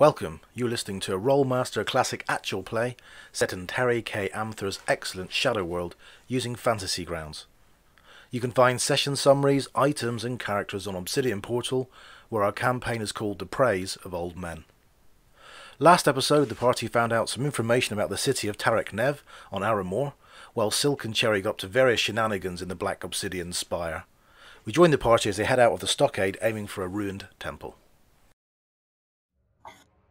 Welcome. You're listening to a Rolemaster Classic actual play set in Terry K. Amthor's excellent Shadow World using Fantasy Grounds. You can find session summaries, items, and characters on Obsidian Portal, where our campaign is called The Praise of Old Men. Last episode, the party found out some information about the city of Tarek Nev on Aranmor, while Sylke and Cherry got to various shenanigans in the Black Obsidian Spire. We join the party as they head out of the stockade aiming for a ruined temple.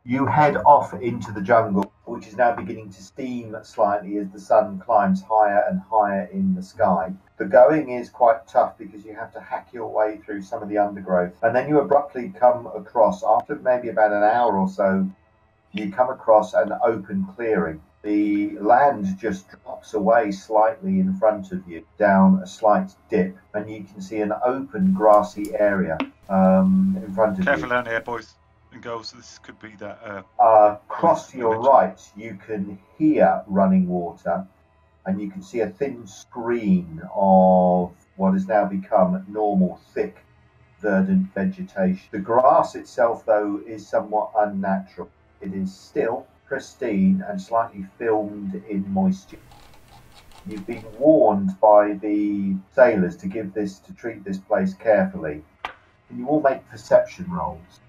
You head off into the jungle, which is now beginning to steam slightly as the sun climbs higher and higher in the sky. The going is quite tough because you have to hack your way through some of the undergrowth. And then you abruptly come across, after maybe about an hour or so, you come across an open clearing. The land just drops away slightly in front of you down a slight dip, and you can see an open grassy area um, in front of Careful you. down there, boys and girls. This could be that. Uh, Uh, across to your right, you can hear running water, and you can see a thin screen of what has now become normal, thick, verdant vegetation. The grass itself, though, is somewhat unnatural. It is still pristine and slightly filmed in moisture. You've been warned by the sailors to give this to treat this place carefully. Can you all make perception rolls?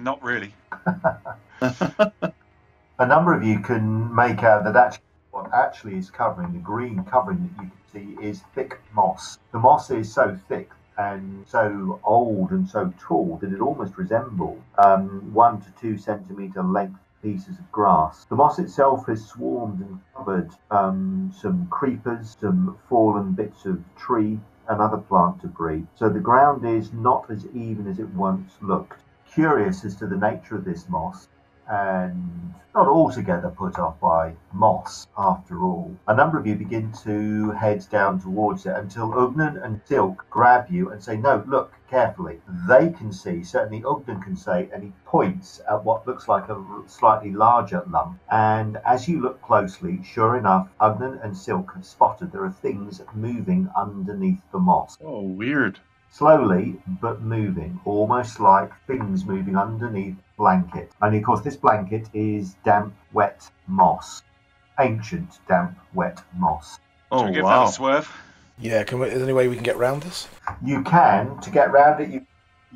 Not really. a number of you can make out that actually what actually is covering the green covering that you can see is thick moss. The moss is so thick and so old and so tall that it almost resembles um, one to two centimeter length pieces of grass. The moss itself has swarmed and covered um, some creepers, some fallen bits of tree, and other plant debris. So the ground is not as even as it once looked curious as to the nature of this moss and not altogether put off by moss after all. A number of you begin to head down towards it until Ugnan and Sylke grab you and say, No, look carefully. They can see, certainly Ugnan can say, and he points at what looks like a slightly larger lump. And as you look closely, sure enough, Ugnan and Sylke have spotted there are things moving underneath the moss Oh, weird. Slowly but moving, almost like things moving underneath blanket. Only, of course, this blanket is damp, wet moss, ancient damp, wet moss. Should Oh, we give wow. that a swerve? Yeah, can we, is there any way we can get round this? You can to get round it. You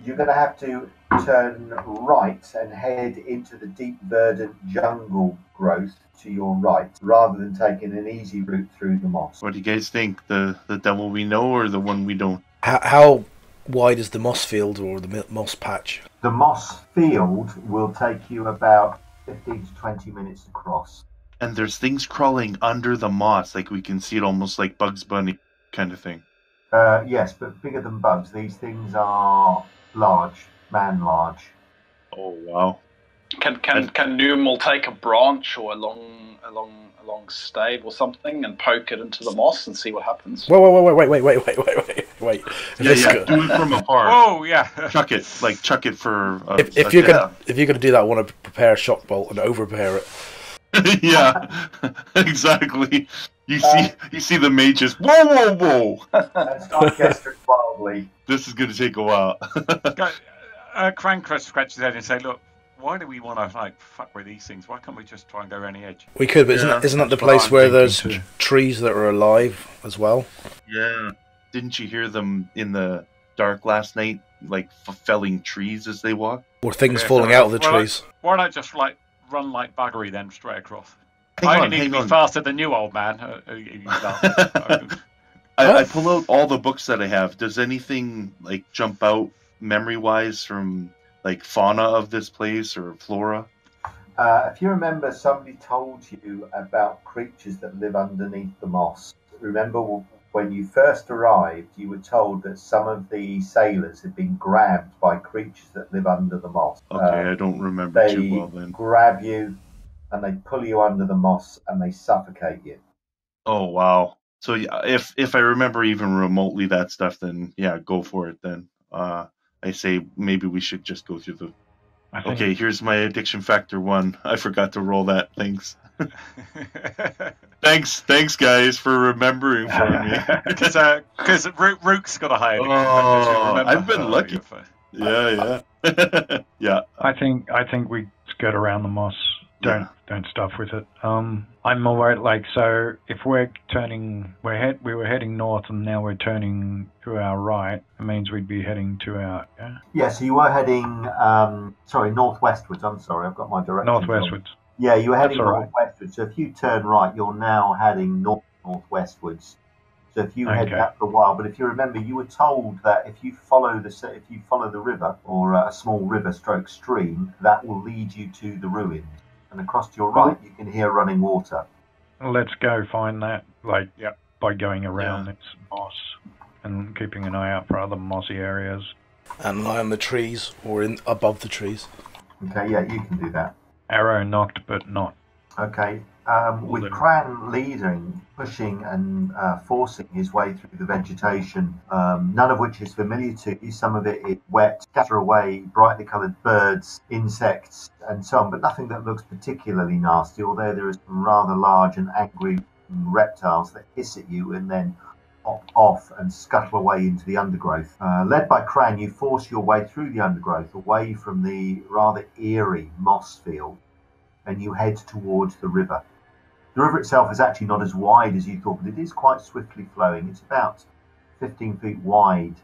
you're going to have to turn right and head into the deep verdant jungle growth to your right, rather than taking an easy route through the moss. What do you guys think? The the devil we know or the one we don't? How, how wide is the moss field or the moss patch? The moss field will take you about 15 to 20 minutes to cross. And there's things crawling under the moss, like we can see it almost like Bugs Bunny kind of thing. Uh, yes, but bigger than bugs. These things are large, man large. Oh wow. Can can And- can Numal take a branch or a long a long a long stave or something and poke it into the moss and see what happens? Wait, wait, wait, wait, wait, wait, wait, wait, wait, wait. Yeah, yeah. Do it from afar. Oh yeah. Chuck it, like chuck it for. A, if, if a you're death. gonna if you're gonna do that, I want to prepare a shock bolt and over prepare it. yeah, exactly. You see, you see the mages. Whoa, whoa, whoa! and start gesturing wildly. This is gonna take a while. Go, uh, Crancrest scratches his head and say, "Look, why do we want to like fuck with these things? Why can't we just try and go around the edge?" We could, but isn't, Yeah, that, isn't that the place where thinking there's too. trees that are alive as well? yeah. Didn't you hear them in the dark last night, like f- felling trees as they walk? Or things Yeah, falling so- out of the well, trees? Why not just like run like buggery then straight across? Hang I on, only need hang to be on. faster than you, old man. Uh, uh, you- you laugh. I, I pull out all the books that I have. Does anything like jump out memory wise from like fauna of this place or flora? Uh, if you remember, somebody told you about creatures that live underneath the moss. Remember when you first arrived, you were told that some of the sailors had been grabbed by creatures that live under the moss. Okay, Uh, I don't remember they too well then. grab you and they pull you under the moss and they suffocate you. Oh wow. So if if I remember even remotely that stuff, then yeah, go for it. Then uh, I say maybe we should just go through the. Okay, here's my addiction factor one. I forgot to roll that. Thanks. Thanks, thanks guys for remembering for me. Because because uh, Rook's got a higher. Oh, Remember? I've been Oh, lucky. you're. Yeah, yeah, yeah. I think I think we skirt around the moss. Don't don't stuff with it. Um, I'm more worried. Like, so if we're turning, we're head, we were heading north, and now we're turning to our right. It means we'd be heading to our yeah, Yeah, so you were heading, um, sorry, northwestwards. I'm sorry, I've got my directions. wrong. northwestwards. Yeah, you were heading right. northwestwards. So if you turn right, you're now heading north northwestwards. So if you head Okay. that for a while, but if you remember, you were told that if you follow the if you follow the river or uh, a small river stroke stream, that will lead you to the ruins. And across to your right, you can hear running water. Let's go find that. Like, yeah. by going around its moss and keeping an eye out for other mossy areas. And lie on the trees or in above the trees. Okay, yeah, you can do that. Arrow knocked, but not. Okay. Um, with Cran leading, pushing and uh, forcing his way through the vegetation, um, none of which is familiar to you. Some of it is wet, scatter away brightly coloured birds, insects, and so on, but nothing that looks particularly nasty, although there are some rather large and angry reptiles that hiss at you and then hop off and scuttle away into the undergrowth. Uh, led by Cran, you force your way through the undergrowth, away from the rather eerie moss field and you head towards the river. The river itself is actually not as wide as you thought, but it is quite swiftly flowing. It's about 15 feet wide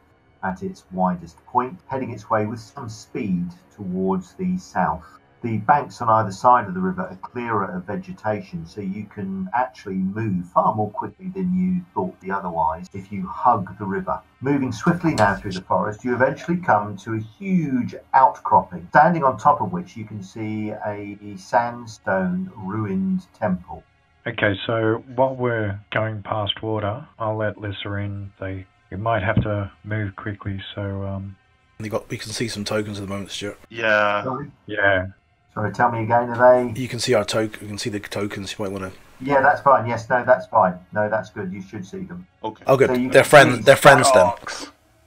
at its widest point, heading its way with some speed towards the south. The banks on either side of the river are clearer of vegetation, so you can actually move far more quickly than you thought the otherwise if you hug the river. Moving swiftly now through the forest, you eventually come to a huge outcropping, standing on top of which you can see a sandstone ruined temple. Okay, so while we're going past water, I'll let Lissa in. They we might have to move quickly, so um, You got. We can see some tokens at the moment, Stuart. Yeah. Sorry, yeah. sorry, tell me again, are they? You can see our token. You can see the tokens. You might want to. Yeah, that's fine. Yes, no, that's fine. No, that's good. You should see them. Okay. Oh, good. So they're friends. They're friends then.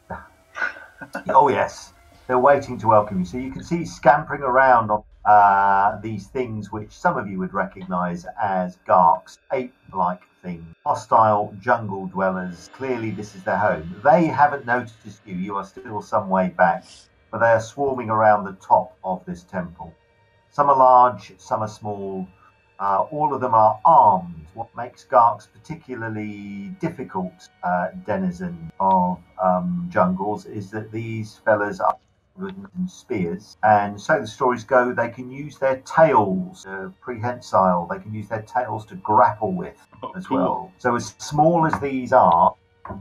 Oh yes, they're waiting to welcome you. So you can see scampering around on uh, these things which some of you would recognise as garks, ape-like things, hostile jungle dwellers. Clearly, this is their home. They haven't noticed you. You are still some way back, but they are swarming around the top of this temple. Some are large, some are small. Uh, all of them are armed. What makes Garks particularly difficult uh, denizen of um, jungles is that these fellas are and spears, and so the stories go. They can use their tails, uh, prehensile. They can use their tails to grapple with Oh, as cool. well. So as small as these are,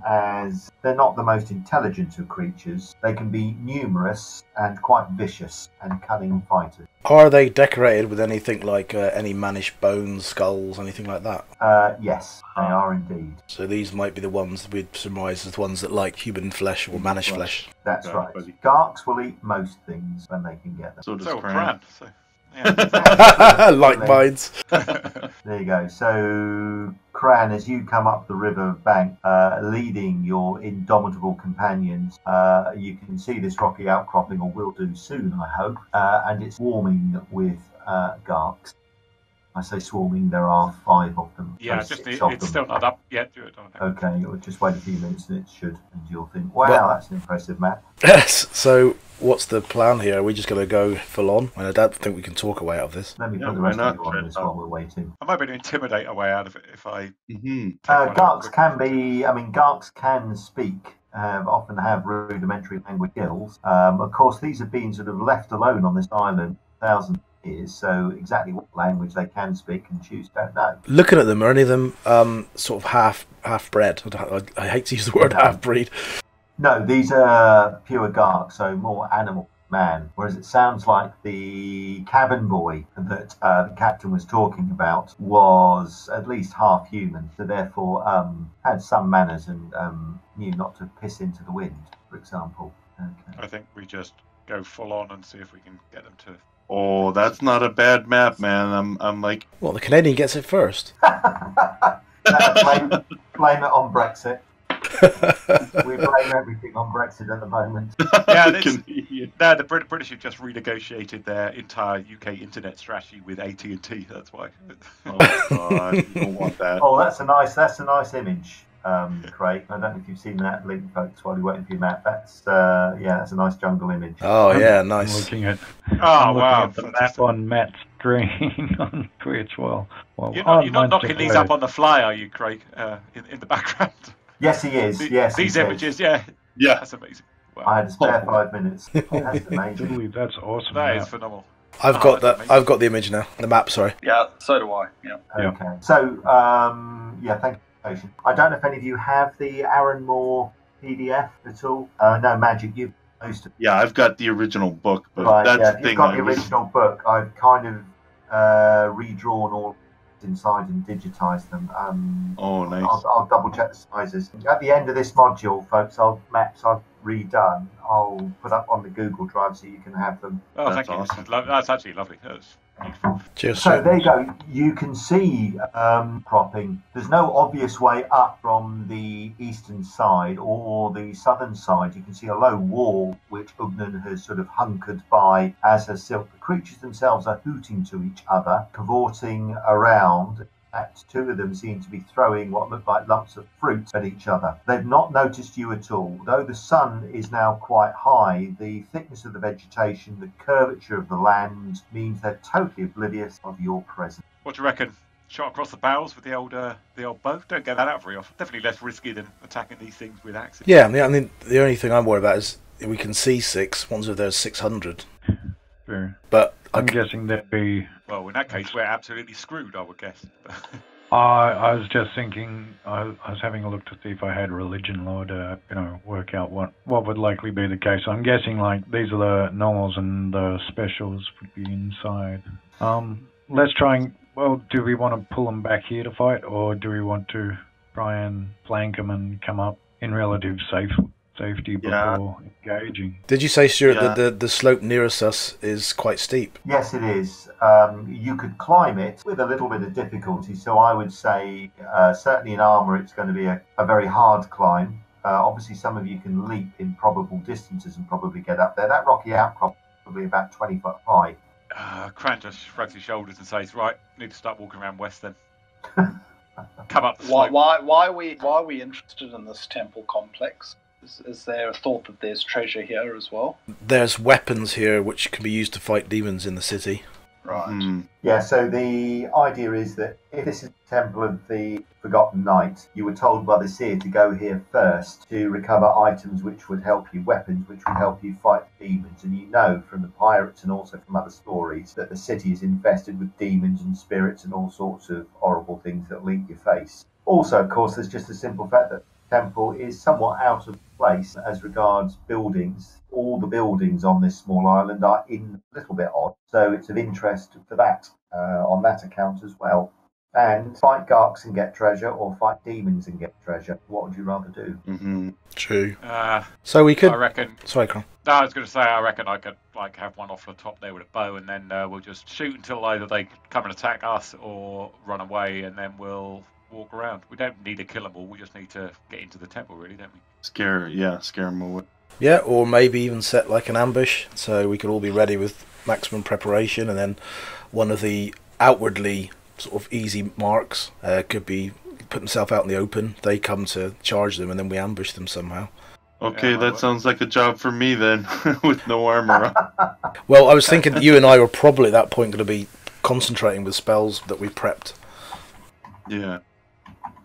as they're not the most intelligent of creatures, they can be numerous and quite vicious and cunning fighters. Are they decorated with anything like uh, any mannish bones, skulls, anything like that? Uh, yes, they are indeed. So these might be the ones we'd surmise as the ones that like human flesh or mannish flesh. That's Yeah, right. buddy. Garks will eat most things when they can get them. So does So Cran. Cran. So, yeah. like minds. There you go. So, Cran, as you come up the river bank, uh, leading your indomitable companions, uh, you can see this rocky outcropping, or will do soon, I hope, uh, and it's swarming with uh, Garks. I say swarming, there are five of them. yeah, so just six it, of it's them. still not up yet. Do it. don't? Okay, you'll just wait a few minutes and it should, and you'll think, wow, Well- that's an impressive map. Yes. So what's the plan here? Are we just going to go full on? And I don't think we can talk our way out of this. Let me Yeah, put the rest not? of you on Try this while we're waiting. I might be able to intimidate a way out of it if I. hmm Uh, Garks can be, I mean, Garks can speak, uh, often have rudimentary language skills. Um, of course, these have been sort of left alone on this island thousands of years, so exactly what language they can speak and choose, don't know. Looking at them, are any of them um, sort of half half bred? I, I hate to use the word half breed. No, these are pure Garks, so more animal man, whereas it sounds like the cabin boy that uh, the captain was talking about was at least half human, so therefore um, had some manners and um, knew not to piss into the wind, for example. Okay. I think we just go full on and see if we can get them to. Oh, that's not a bad map, man. I'm I'm like, Well, the Canadian gets it first. No, blame, blame it on Brexit. We blame everything on Brexit at the moment. Yeah, this- No, the British have just renegotiated their entire UK internet strategy with AT and T. That's why. Oh god, you don't want that. Oh, that's a nice. That's a nice image. um, Craig. I don't know if you've seen that link, folks, while you're waiting for your map. That's uh, yeah, that's a nice jungle image. Oh yeah, I'm nice. looking at, Oh I'm wow! at the map on Matt's screen on Twitch. Well, well You're not, you're not knocking these up on the fly, are you, Craig? Uh, in, in the background. Yes, he is. The- yes, these he is. images, yeah, Yeah. that's amazing. I had a spare five minutes. That's amazing. That's awesome. that map. is phenomenal. I've Oh, got that's that. amazing. I've got the image now. The map. Sorry. Yeah, so do I. Yeah. Yeah. Okay. So, um, yeah, thank you. for your patience. I don't know if any of you have the Aranmor PDF at all. Uh, no, Magic, you most of Yeah, I've got the original book, but Right, that's yeah, the if thing. you've got I the was- original book. I've kind of uh, redrawn all inside and digitized them. Um, Oh, nice. I'll, I'll double check the sizes. At the end of this module, folks, I'll maps I've redone. I'll put up on the Google Drive so you can have them. Oh, That's thank you. awesome. Lo- That's actually lovely. That's beautiful. Cheers. So there you go. You can see um, cropping. There's no obvious way up from the eastern side or the southern side. You can see a low wall which Ugnan has sort of hunkered by, as has Sylke. The creatures themselves are hooting to each other, cavorting around. In fact, two of them seem to be throwing what look like lumps of fruit at each other. They've not noticed you at all. Though the sun is now quite high, the thickness of the vegetation, the curvature of the land means they're totally oblivious of your presence. What do you reckon? Shot across the bows with the old uh, the old bow. Don't get that out very often. Definitely less risky than attacking these things with axes. Yeah, I mean, the only thing I'm worried about is we can see six. Once if there's six hundred, Fair. but I I'm c- guessing there'd be. Well, in that case, we're absolutely screwed. I would guess. I I was just thinking. I, I was having a look to see if I had religion law to you know work out what what would likely be the case. I'm guessing like these are the normals and the specials would be inside. Um, let's try and. Well, do we want to pull them back here to fight, or do we want to try and flank them and come up in relative safe safety Yeah. before engaging? did you say, Stuart, Yeah. that the the slope nearest us is quite steep? Yes, it is. Um, you could climb it with a little bit of difficulty. So I would say, uh, certainly in armour, it's going to be a, a very hard climb. Uh, obviously, some of you can leap in probable distances and probably get up there. That rocky outcrop is probably about 20 foot high. Uh, Cran just shrugs his shoulders and says, "Right, need to start walking around west then. Come up the Why, slope." why, why are we, why are we interested in this temple complex? Is, is there a thought that there's treasure here as well? There's weapons here which can be used to fight demons in the city. Right. Hmm. Yeah, so the idea is that if this is the Temple of the Forgotten Knight, you were told by the seer to go here first to recover items which would help you, weapons which would help you fight demons. And you know from the pirates and also from other stories that the city is infested with demons and spirits and all sorts of horrible things that link your face. Also, of course, there's just the simple fact that the temple is somewhat out of place as regards buildings. All the buildings on this small island are in a little bit odd, so it's of interest for that uh, on that account as well. And fight Garks and get treasure, or fight demons and get treasure. What would you rather do? hmm True. Uh, So we could. I reckon. Sorry, Cron. No, I was going to say, I reckon I could like have one off the top there with a bow, and then uh, we'll just shoot until either they come and attack us or run away, and then we'll walk around. We don't need to kill them all. We just need to get into the temple, really, don't we? Scare, yeah, scare them away. Yeah, or maybe even set like an ambush, so we could all be ready with maximum preparation, and then one of the outwardly sort of easy marks uh, could be put himself out in the open. They come to charge them, and then we ambush them somehow. Okay, Yeah, that well- sounds like a job for me then, with no armor. Well, I was thinking that you and I were probably at that point going to be concentrating with spells that we prepped. yeah.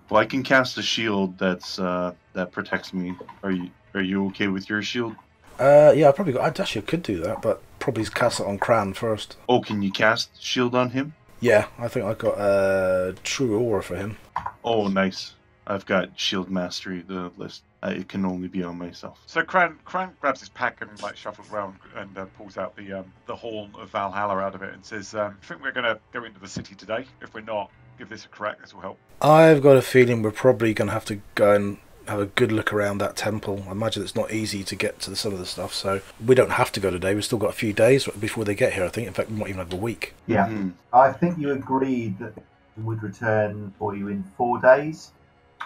Well, I can cast a shield that's uh, that protects me. Are you are you okay with your shield? Uh, yeah, I probably got. I actually could do that, but probably cast it on Cran first. Oh, can you cast shield on him? Yeah, I think I got uh, True Aura for him. Oh, nice. I've got shield mastery. The list. Uh, it can only be on myself. So Cran, Cran grabs his pack and like shuffles around and uh, pulls out the um, the horn of Valhalla out of it and says, um, "I think we're going to go into the city today. If we're not, give this a crack. This will help." I've got a feeling we're probably going to have to go and have a good look around that temple. I imagine it's not easy to get to some of the stuff, so we don't have to go today. We've still got a few days before they get here. I think. In fact, we might even have a week. Yeah, Mhm. I think you agreed that we would return for you in four days.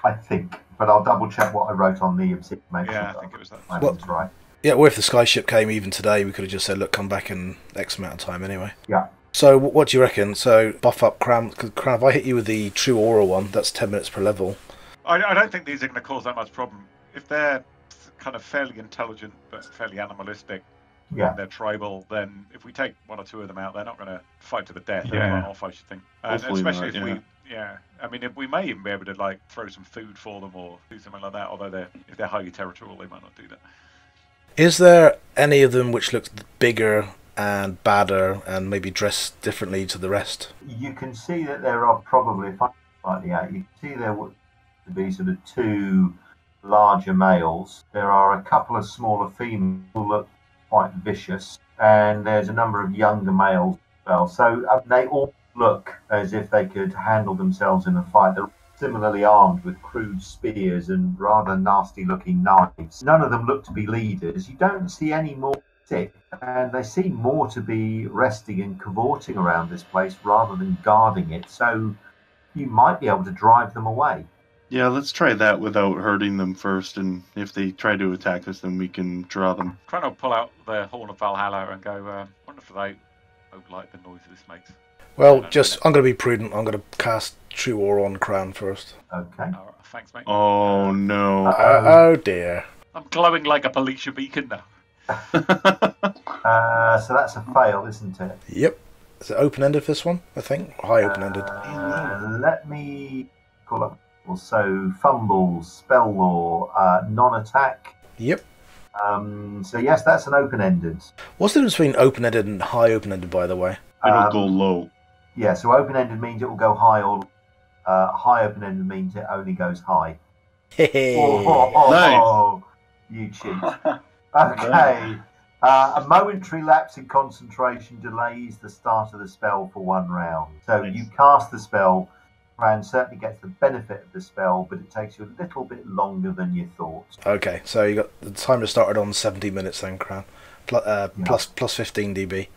I think, but I'll double check what I wrote on the obsidian. to make sure Yeah, I think it was that. my Well- name's right. Yeah, well, if the skyship came even today, we could have just said, "Look, come back in X amount of time anyway." Yeah. So, what do you reckon? So, buff up Cran. Cause Cran, if I hit you with the True Aura one, that's ten minutes per level. I, I don't think these are going to cause that much problem. If they're kind of fairly intelligent but fairly animalistic, Yeah. they're tribal, then if we take one or two of them out, they're not going to fight to the death. They'll Yeah. run off, I should think. Uh, and Hopefully especially not, if we, yeah. I mean, if we may even be able to like throw some food for them or do something like that. Although they're if they're highly territorial, they might not do that. Is there any of them which looks bigger and badder and maybe dressed differently to the rest? You can see that there are probably, if I slightly out, you can see there would be sort of two larger males. There are a couple of smaller females who look quite vicious, and there's a number of younger males as well. So uh, they all look as if they could handle themselves in a fight. They're similarly armed with crude spears and rather nasty looking knives. None of them look to be leaders. You don't see any more sick, and they seem more to be resting and cavorting around this place rather than guarding it. So you might be able to drive them away. Yeah, let's try that without hurting them first, and if they try to attack us, then we can draw them. Cran will pull out the horn of Valhalla and go. Um, wonder if they won't like the noise this makes. Well, just I'm going to be prudent. I'm going to cast True Aura on Cran first. Okay. All right, thanks, mate. Oh no! Uh, oh dear. I'm glowing like a Felicia beacon now. Uh, so that's a fail, isn't it? Yep. Is it open ended for this one? I think high open ended. Uh, let me call up. So fumble, spell law, uh, non-attack. Yep. Um, so yes, that's an open-ended. What's the difference between open ended and high open ended? By the way. It'll Um, go low. Yeah, so open-ended means it will go high, or uh, high open-ended means it only goes high. Oh, oh, oh, Nice. oh, you cheat. Okay. Uh, a momentary lapse in concentration delays the start of the spell for one round. So you cast the spell. Fran certainly gets the benefit of the spell, but it takes you a little bit longer than you thought. Okay, so you got the timer started on 70 minutes then, Cran. Plus, uh, Yeah. plus, plus 15 dB.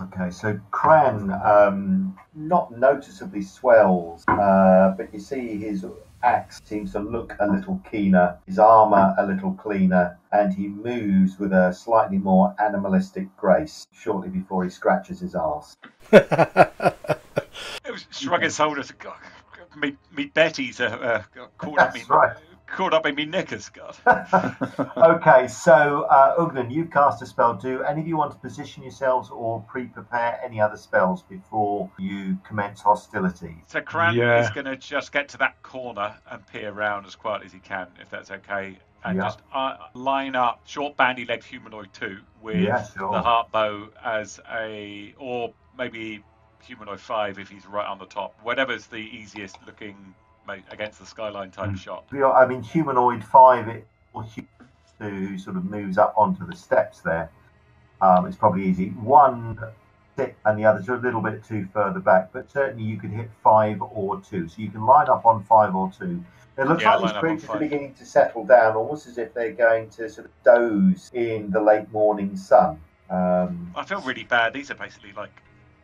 Okay, so Cran um, not noticeably swells, uh, but you see his axe seems to look a little keener, his armour a little cleaner, and he moves with a slightly more animalistic grace shortly before he scratches his arse. It was shrug his shoulders. Me, me Betty's uh, uh, caught up me, right. Caught up in me knickers. God. okay, so uh, Ugnan, you've cast a spell. Do any of you want to position yourselves or pre-prepare any other spells before you commence hostilities? So Cran Yeah. is going to just get to that corner and peer around as quietly as he can, if that's okay, and Yeah. just uh, line up short bandy-legged humanoid two with Yeah, sure. the heart bow as a, or maybe humanoid five if he's right on the top. Whatever's the easiest looking mate, against the skyline type Mm. shot. I mean, humanoid five it, or two sort of moves up onto the steps there. Um, it's probably easy. One sit and the others are a little bit too further back, but certainly you could hit five or two. So you can line up on five or two. It looks Yeah, like line these creatures are beginning to settle down, almost as if they're going to sort of doze in the late morning sun. Um, I feel really bad. These are basically like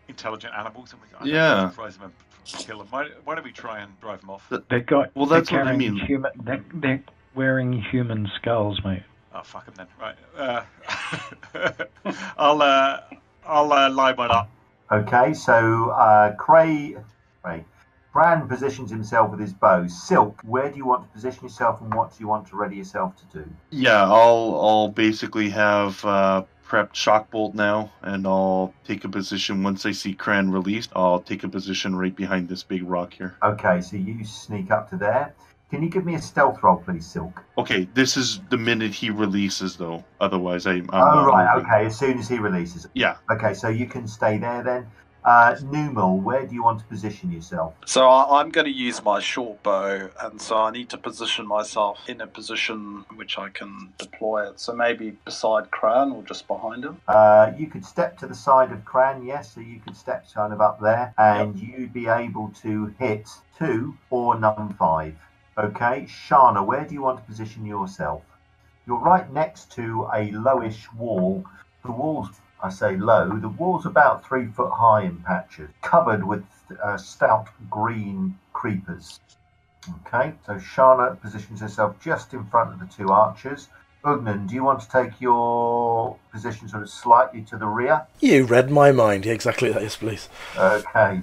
intelligent animals, and we I don't Yeah. want surprise them and kill them. Why, why don't we try and drive them off? They got. Well, that's they're what I carrying mean. Human, they're, they're wearing human skulls, mate. Oh fuck them then. Right. Uh, I'll uh, I'll uh, line one up. Okay, so uh, Cray, Cray, Bran positions himself with his bow. Sylke, where do you want to position yourself, and what do you want to ready yourself to do? Yeah, I'll I'll basically have uh, prepped shock bolt now, and I'll take a position once I see Cran released. I'll take a position right behind this big rock here. Okay, so you sneak up to there. Can you give me a stealth roll, please, Sylke? Okay, this is the minute he releases, though. Otherwise, I, I'm oh, right, moving. okay, as soon as he releases. Yeah, Okay, so you can stay there then. Uh, Numal, where do you want to position yourself? So I, I'm going to use my short bow, and so I need to position myself in a position which I can deploy it. So maybe beside Cran or just behind him. Uh, you could step to the side of Cran, yes, so you could step kind of up there, and you'd be able to hit two or num five. Okay, Shana, where do you want to position yourself? You're right next to a lowish wall. The walls, I say low, the wall's about three foot high in patches, covered with uh, stout green creepers. Okay, so Shana positions herself just in front of the two archers. Ugnan, do you want to take your position sort of slightly to the rear? You read my mind. Yeah, exactly that, yes, please. Okay.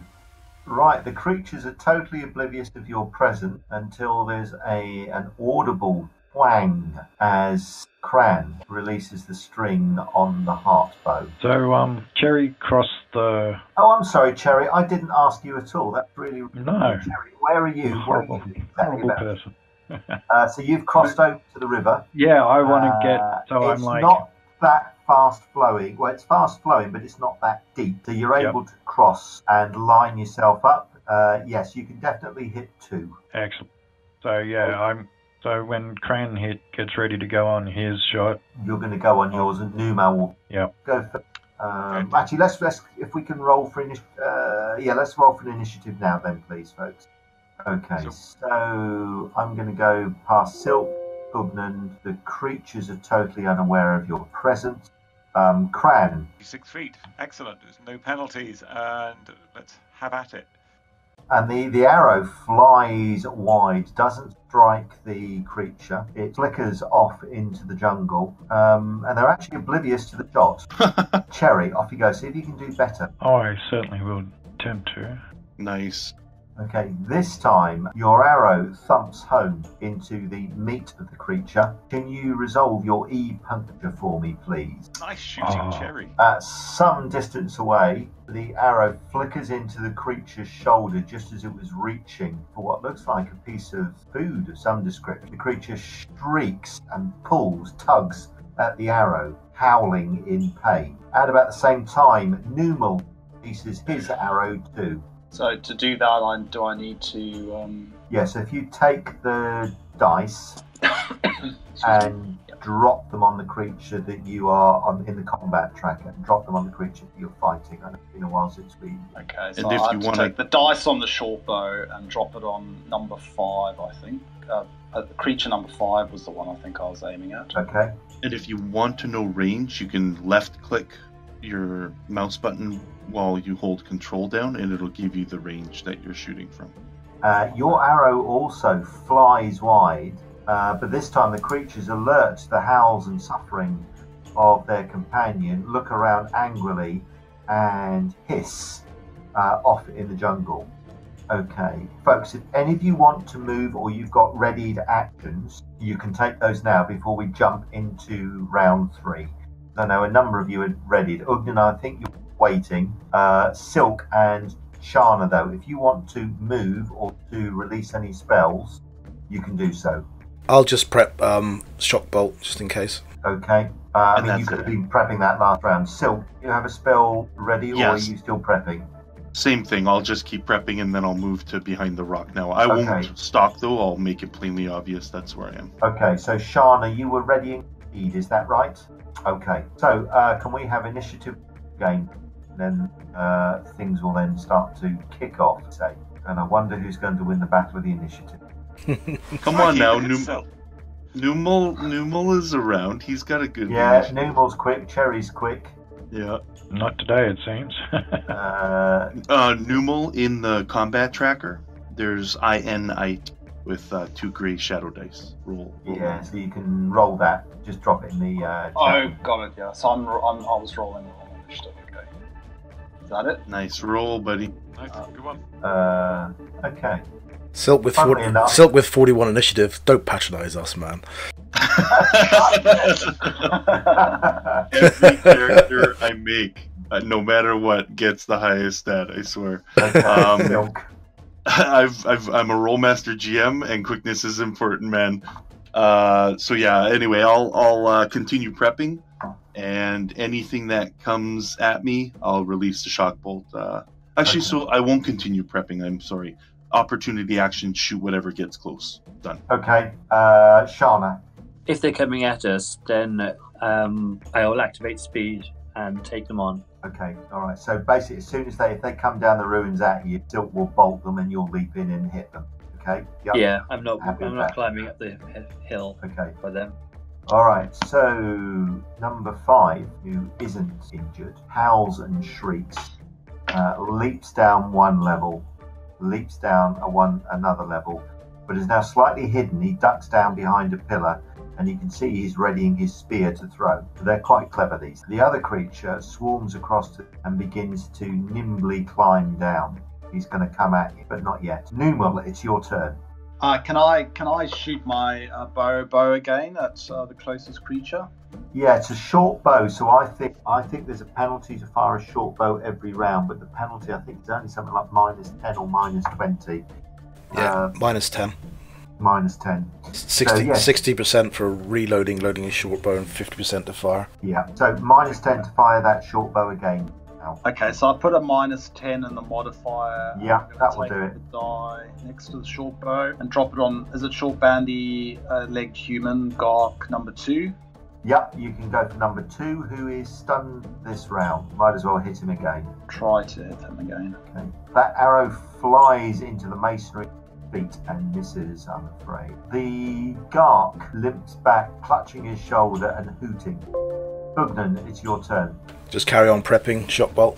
Right, the creatures are totally oblivious of your presence until there's a an audible twang as Cran releases the string on the heart bow. So, um, Cherry crossed the. Oh, I'm sorry, Cherry. I didn't ask you at all. That's really No. Cherry. Where are you? What are Horrible, you exactly horrible person. Uh, so you've crossed over to the river. Yeah, I want to Uh, get. So it's I'm like. not that fast flowing. Well, it's fast flowing, but it's not that deep. So you're Yep. able to cross and line yourself up. Uh, yes, you can definitely hit two. Excellent. So yeah, I'm. So when Crane hit gets ready to go on his shot, You're going to go on yours, and Numa will Yep. go for. Um, Okay. actually, let's let's if we can roll for initiative. Uh, yeah, let's roll for an initiative now, then, please, folks. Okay, Sure. so I'm going to go past Sylke, Ugnan. The creatures are totally unaware of your presence. Um, Cran, Six feet. Excellent. There's no penalties, and let's have at it. And the, the arrow flies wide, doesn't strike the creature. It flickers off into the jungle, um, and they're actually oblivious to the shot. Cherry, off you go. See if you can do better. I certainly will attempt to. nice. Okay, this time your arrow thumps home into the meat of the creature. Can you resolve your E puncture for me, please? Nice shooting, ah. Oh. Cherry. At some distance away, the arrow flickers into the creature's shoulder just as it was reaching for what looks like a piece of food of some description. The creature shrieks and pulls, tugs at the arrow, howling in pain. At about the same time, Numal pieces his arrow too. So to do that, I, do I need to? Um, Yeah. So if you take the dice excuse me. and drop them on the creature that you are on in the combat tracker, and drop them on the creature that you're fighting. I know it's been a while since we. Okay, so And if I you have to wanna- take the dice on the short bow and drop it on number five, I think. Uh, uh, creature number five was the one I think I was aiming at. Okay. And if you want to know range, you can left click your mouse button while you hold control down, and it'll give you the range that you're shooting from. Uh, your arrow also flies wide, uh, but this time the creatures alert to the howls and suffering of their companion, look around angrily, and hiss uh, off in the jungle. Okay, folks, if any of you want to move or you've got readied actions, you can take those now before we jump into round three. I know a number of you are readied. Ugnan, I think you're waiting. Uh, Sylke and Shana, though, if you want to move or to release any spells, you can do so. I'll just prep um, shock bolt just in case. Okay. Uh, I And mean, you that's could have been prepping that last round. Sylke, you have a spell ready, or Yes. are you still prepping? Same thing. I'll just keep prepping, and then I'll move to behind the rock. Now I Okay. won't stop though. I'll make it plainly obvious that's where I am. Okay, so Shana, you were ready indeed, is that right? Okay, so uh, can we have initiative game? Then uh, things will then start to kick off, say. And I wonder who's going to win the battle of the initiative. Come on now, look at Num- Numal. Numal is around. He's got a good. Yeah, range. Numal's quick, Cherry's quick. Yeah. Not today, it seems. Uh, Uh, Numal in the combat tracker. There's INI with uh, two gray shadow dice. Roll. roll yeah, so you can roll that. Just drop it in the uh, chat. Oh, got it. Yeah. So I'm, I'm I was rolling the wrong initiative. Okay. Is that it? Nice roll, buddy. Nice, good one. Uh, okay. Sylke with Funnily 40, enough- Sylke with 41 initiative. Don't patronise us, man. Every character I make, uh, no matter what, gets the highest stat. I swear. okay. Um, Sylke. I've, I've I'm a Rolemaster GM, and quickness is important, man. Uh, so yeah. Anyway, I'll I'll uh, continue prepping, and anything that comes at me, I'll release the shock bolt. Uh, actually, so I won't continue prepping. I'm sorry. Opportunity action, shoot whatever gets close. Done. Okay. Uh, Shana. If they're coming at us, then um, I'll activate speed and take them on. Okay, all right. So basically, as soon as they if they come down the ruins at you, Sylke will bolt them, and you'll leap in and hit them. Okay. Yep. Yeah, I'm not. Happy I'm not that. climbing up the hill Okay. for them. All right. So number five, who isn't injured, howls and shrieks, uh, leaps down one level, leaps down a one another level, but is now slightly hidden. He ducks down behind a pillar. And you can see he's readying his spear to throw. They're quite clever, these. The other creature swarms across to, and begins to nimbly climb down. he's going to come at you, but not yet. Noonwell, it's your turn. Uh, can I can I shoot my uh, bow bow again at uh, the closest creature? Yeah, it's a short bow, so I think I think there's a penalty to fire a short bow every round, but the penalty I think is only something like minus ten or minus twenty. Yeah, Uh, minus 10. minus ten. 60, yeah. 60% for reloading, loading a short bow, and 50% to fire. Yeah. So minus ten to fire that short bow again. Now. Okay, so I put a minus ten in the modifier. Yeah, I'm gonna that will do it. The die next to the short bow and drop it on. Is it short bandy uh, legged human Gark number two? Yep, you can go for number two, who is stunned this round. Might as well hit him again. Try to hit him again. Okay. That arrow flies into the masonry feet and misses, I'm afraid. The Gark limps back, clutching his shoulder and hooting. Bugnan, it's your turn. Just carry on prepping, shock bolt.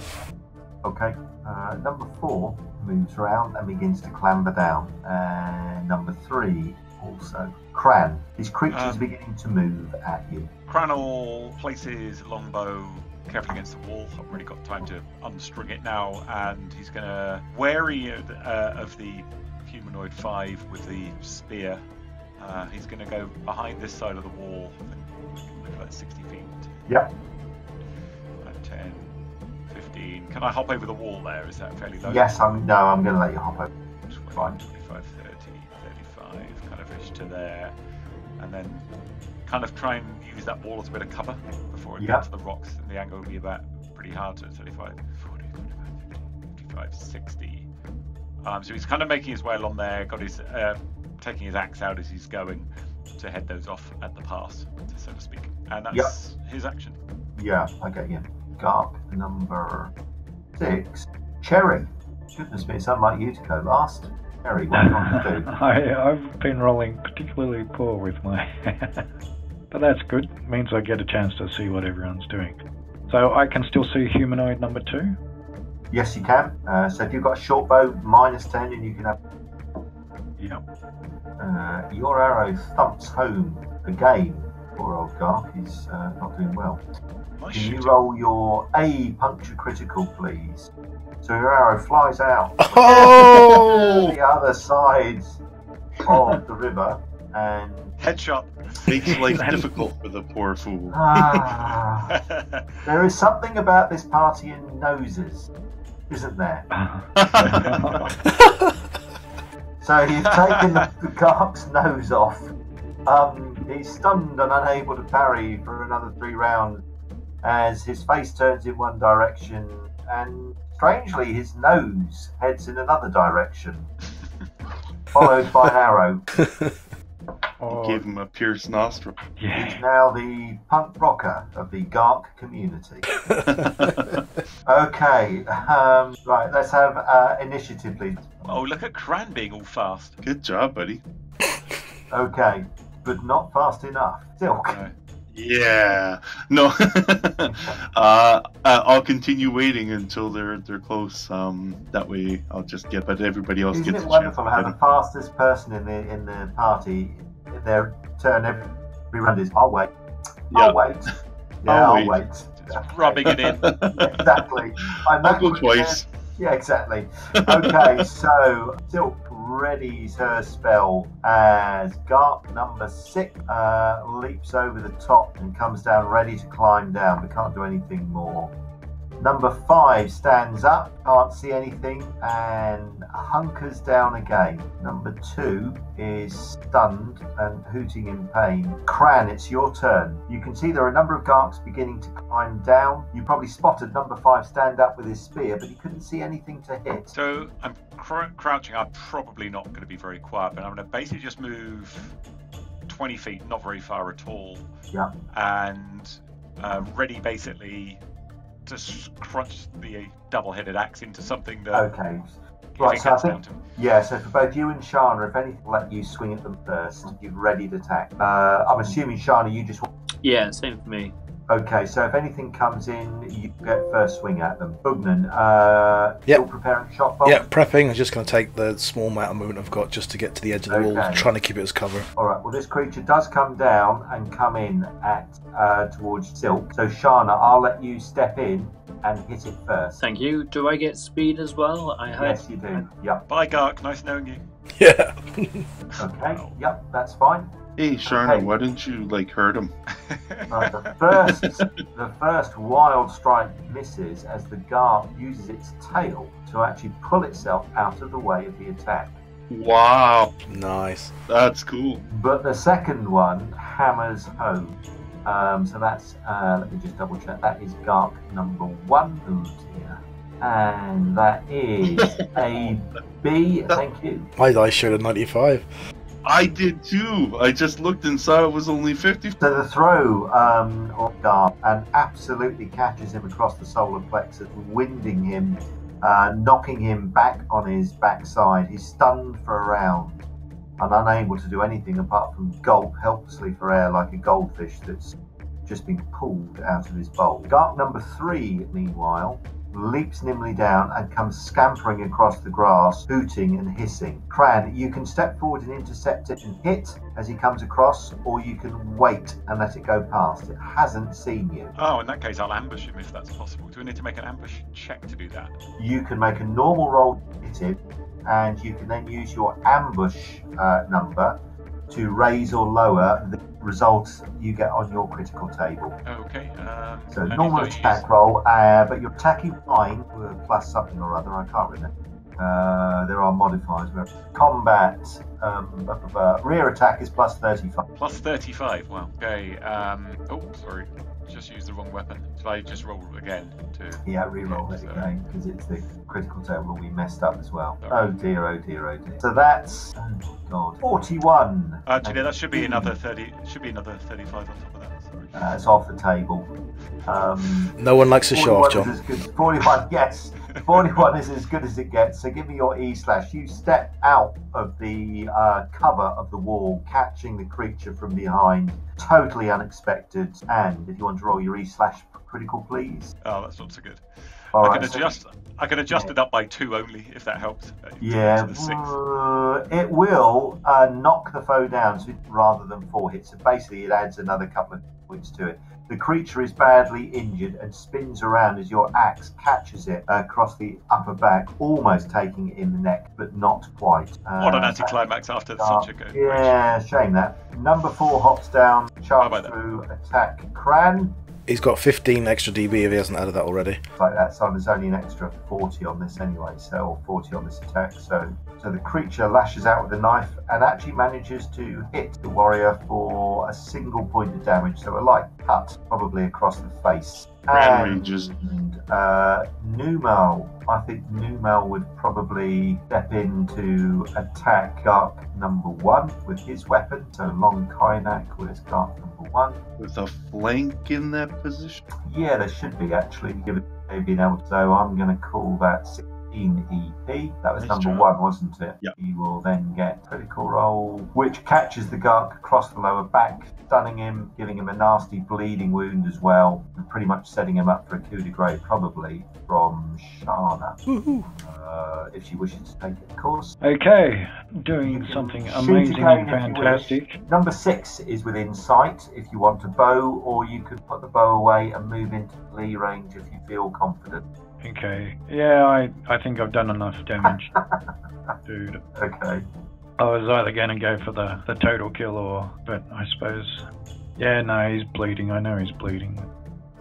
Okay. Uh, number four moves round and begins to clamber down. And number three also. Cran, these creatures Um, beginning to move at you. Cranel places longbow carefully against the wall. I've already got time to unstring it now, and he's going to wary of, uh, of the humanoid five with the spear. Uh, he's going to go behind this side of the wall. About 60 feet. Yep. Like 10, 15. Can I hop over the wall there? Is that fairly low? Yes, I'm. No, I'm going to let you hop over. 20, Fine. 25, 30, 35, kind of ish to there. And then kind of try and use that wall as a bit of cover before it Yeah. gets to the rocks. And the angle will be about pretty hard to 35, 40, 45, 55, 60. Um, so he's kind of making his way along there, got his, uh, taking his axe out as he's going to head those off at the pass, so to speak. And that's his action. Yeah, I get you. Gark number six. Cherry. Goodness me, it's like you to go last. Cherry, what do you want to do? I, I've been rolling particularly poor with my. but that's good. It means I get a chance to see what everyone's doing. So I can still see humanoid number two? Yes, you can. Uh, so if you've got a short bow, minus 10, and you can have. Yep. Uh, your arrow thumps home again. Poor old Gark is uh, not doing well. Nice Can you roll your A puncture critical, please? So your arrow flies out Oh! the other side of the river and Headshot. Makes life difficult for the poor fool. ah, there is something about this party in noses, isn't there? So you've taken the, the Gark's nose off. Um, he's stunned and unable to parry for another three rounds as his face turns in one direction and strangely his nose heads in another direction, followed by an arrow. Oh, Gave him a pierced nostril. yeah. He's now the punk rocker of the Gark community. Okay, um, right, let's have uh, initiative, please. oh, look at Cran being all fast. Good job, buddy. Okay, but not fast enough. Sylke. No. Yeah. No. uh, uh, I'll continue waiting until they're they're close. Um, that way I'll just get, but everybody else Isn't gets it a chance. wonderful how the fastest person in the in the party, their turn every, every round is I'll wait. Yeah. I'll wait. Yeah, I'll I'll, wait. wait. Just rubbing it in. exactly. I'm I'll that quick twice. Yeah, exactly. Okay, so Sylke readies her spell as Gark number six uh, leaps over the top and comes down ready to climb down, but can't do anything more. Number five stands up, can't see anything, and hunkers down again. Number two is stunned and hooting in pain. Cran, it's your turn. You can see there are a number of Garks beginning to climb down. You probably spotted number five stand up with his spear, but he couldn't see anything to hit. So I'm cr- crouching. I'm probably not going to be very quiet, but I'm going to basically just move 20 feet, not very far at all. Yeah. And uh, ready basically to s- crunch the double-headed axe into something that Okay. Right, so I think. Yeah, so for both you and Shana, if anything, let you swing at them first. You've ready to attack. Uh, I'm assuming Shana, you just Yeah, same for me. Okay, so if anything comes in, you get first swing at them. Bugnan, uh, Yep. still preparing shock bolt? Yeah, prepping. I'm just going to take the small amount of movement I've got just to get to the edge of the wall, trying to keep it as cover. All right. Well, this creature does come down and come in at uh, towards Sylke. So Shana, I'll let you step in and hit it first. Thank you. Do I get speed as well? I heard. Yes, you do. Yep. Bye, Gark. Nice knowing you. Yeah. Okay. Yep. That's fine. Hey, Sharna, Okay. why didn't you like hurt him? Right, the first, the first wild strike misses as the Gark uses its tail to actually pull itself out of the way of the attack. Wow, nice. that's cool. But the second one hammers home. Um, so that's, uh, let me just double check, that is Gark number one. Oh dear. And that is a B, thank you. My dice showed a 95. I did too. I just looked and saw it was only 50. So the throw um, on and absolutely catches him across the solar plexus, winding him, uh, knocking him back on his backside. He's stunned for a round and unable to do anything apart from gulp helplessly for air like a goldfish that's just been pulled out of his bowl. Gark number three, meanwhile, leaps nimbly down and comes scampering across the grass, hooting and hissing. Cran, you can step forward and intercept it and hit as he comes across, or you can wait and let it go past. It hasn't seen you. Oh, in that case, I'll ambush him if that's possible. Do we need to make an ambush check to do that? You can make a normal roll to hit it, and you can then use your ambush uh, number to raise or lower the results you get on your critical table. Okay. Um, So normal attack roll, uh, but you're attacking fine with plus something or other. I can't remember. Uh, there are modifiers. Combat um, rear attack is plus thirty-five. Plus 35. Well, okay. Um, oh, sorry. Just used the wrong weapon. Shall I just roll again to. Yeah, re-roll it So- again because it's the critical table we messed up as well. Sorry. Oh dear, oh dear, oh dear. So that's oh my god, forty-one. Actually, that should be another 30. Should be another 35 on top of that. Sorry. Uh, it's off the table. Um, No one likes to show off, 41 John. is as good. Forty-one, yes. 41 is as good as it gets. So give me your E slash. You step out of the uh, cover of the wall, catching the creature from behind. Totally unexpected. And if you want to roll your E slash critical, please. Oh, that's not so good. All I right. can so- adjust. I can adjust it up by two only if that helps. uh, yeah, To the six. uh, it will uh, knock the foe down so, rather than four hits. So basically, it adds another couple of points to it. The creature is badly injured and spins around as your axe catches it across the upper back, almost taking it in the neck, but not quite. What an Uh, anticlimax after Uh, such a good. Yeah, shame that. Number four hops down, charge through, attack Cran. He's got 15 extra DB if he hasn't added that already. Like that, so there's only an extra 40 on this anyway, so or 40 on this attack. So, so the creature lashes out with a knife and actually manages to hit the warrior for a single point of damage. So a light cut, probably across the face. Ran And, rages. uh, Numal, I think Numel would probably step in to attack Gark number one with his weapon. So long Kynak with Gark number one. With a flank in that position. Yeah, there should be actually, given they've been able to. So I'm going to call that 16 EP. That was number one, wasn't it? Yep. You will then get critical roll, which catches the Gark across the lower back, stunning him, giving him a nasty bleeding wound as well, and pretty much setting him up for a coup de grace, probably from Shana, uh, if she wishes to take it, of course. Okay, doing something amazing and if you wish. fantastic. Number six is within sight if you want a bow, or you could put the bow away and move into melee range if you feel confident. Okay, yeah, I, I think I've done enough damage, dude. Okay. I was either going to go for the, the total kill or, but I suppose, yeah, no, he's bleeding. I know he's bleeding.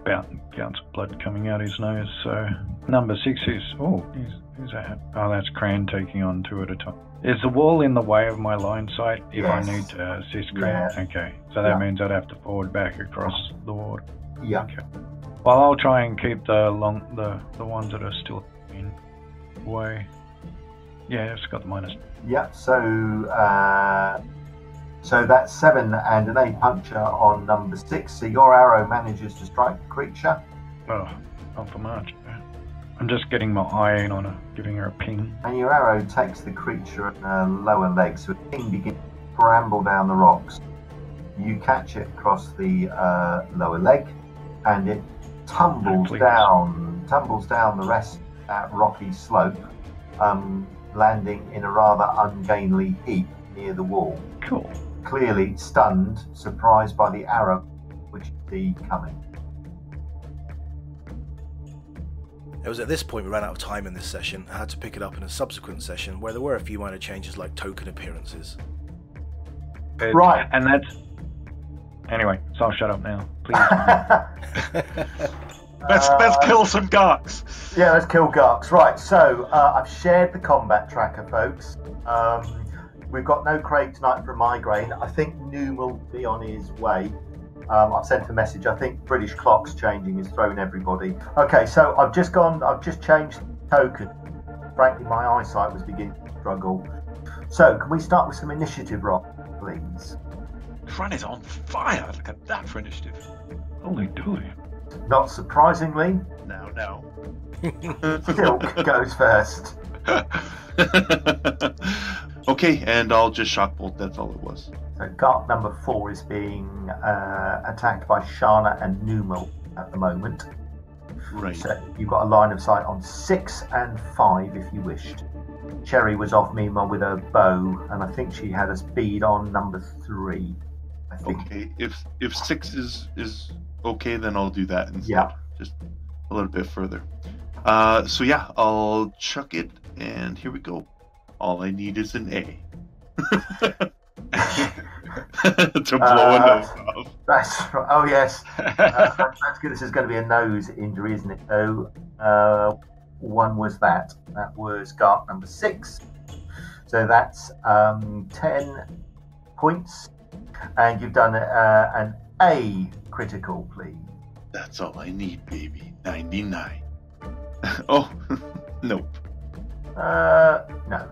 About gouts of blood coming out his nose. So number six is oh, who's, who's that? Oh, that's Cran taking on two at a time. Is the wall in the way of my line sight if Yes. I need to assist Cran? Yeah. Okay, so that Yeah. means I'd have to forward back across the ward. Yeah. Okay. Well, I'll try and keep the long the the ones that are still in way. Yeah, it's got the minus. Yeah. So, uh, so that's seven and an eight puncture on number six. So your arrow manages to strike the creature. Oh, not for much. I'm just getting my eye in on her, giving her a ping. and your arrow takes the creature in the lower leg, so the thing begins to bramble down the rocks. You catch it across the uh, lower leg, and it tumbles Please. down, tumbles down the rest of that rocky slope, um, landing in a rather ungainly heap near the wall. Cool. Clearly stunned, surprised by the arrow which you see coming. It was at this point we ran out of time in this session and had to pick it up in a subsequent session where there were a few minor changes like token appearances. Right. And that's. Anyway, so I'll shut up now. Please. Let's Uh, let's kill some garks. Yeah, let's kill Garks. Right, so uh, I've shared the combat tracker, folks. Um, we've got no Craig tonight for a migraine. I think Noom will be on his way. Um, I've sent a message. I think British clocks changing has thrown everybody. Okay, so I've just gone. I've just changed the token. Frankly, my eyesight was beginning to struggle. So, can we start with some initiative Rob, please? Fran is on fire. Look at that for initiative. Holy dooly. Not surprisingly, No, no. Sylke goes first. okay, and I'll just shock bolt. That's all it was. So Gark number four is being uh, attacked by Shana and Numal at the moment. Right. So you've got a line of sight on six and five if you wished. Cherry was off Mima with a bow, and I think she had a speed on number three. I think. Okay. If if six is is okay, then I'll do that instead. Yeah. Just a little bit further. Uh, so yeah, I'll chuck it, and here we go. All I need is an A. to blow Uh, a nose off. That's. Oh yes, uh, that's, good. This is going to be a nose injury, isn't it? So uh, one was that. That was Gark number six. So that's um, ten points, and you've done uh, an A critical, please. That's all I need, baby. Ninety-nine. oh, nope. Uh, no.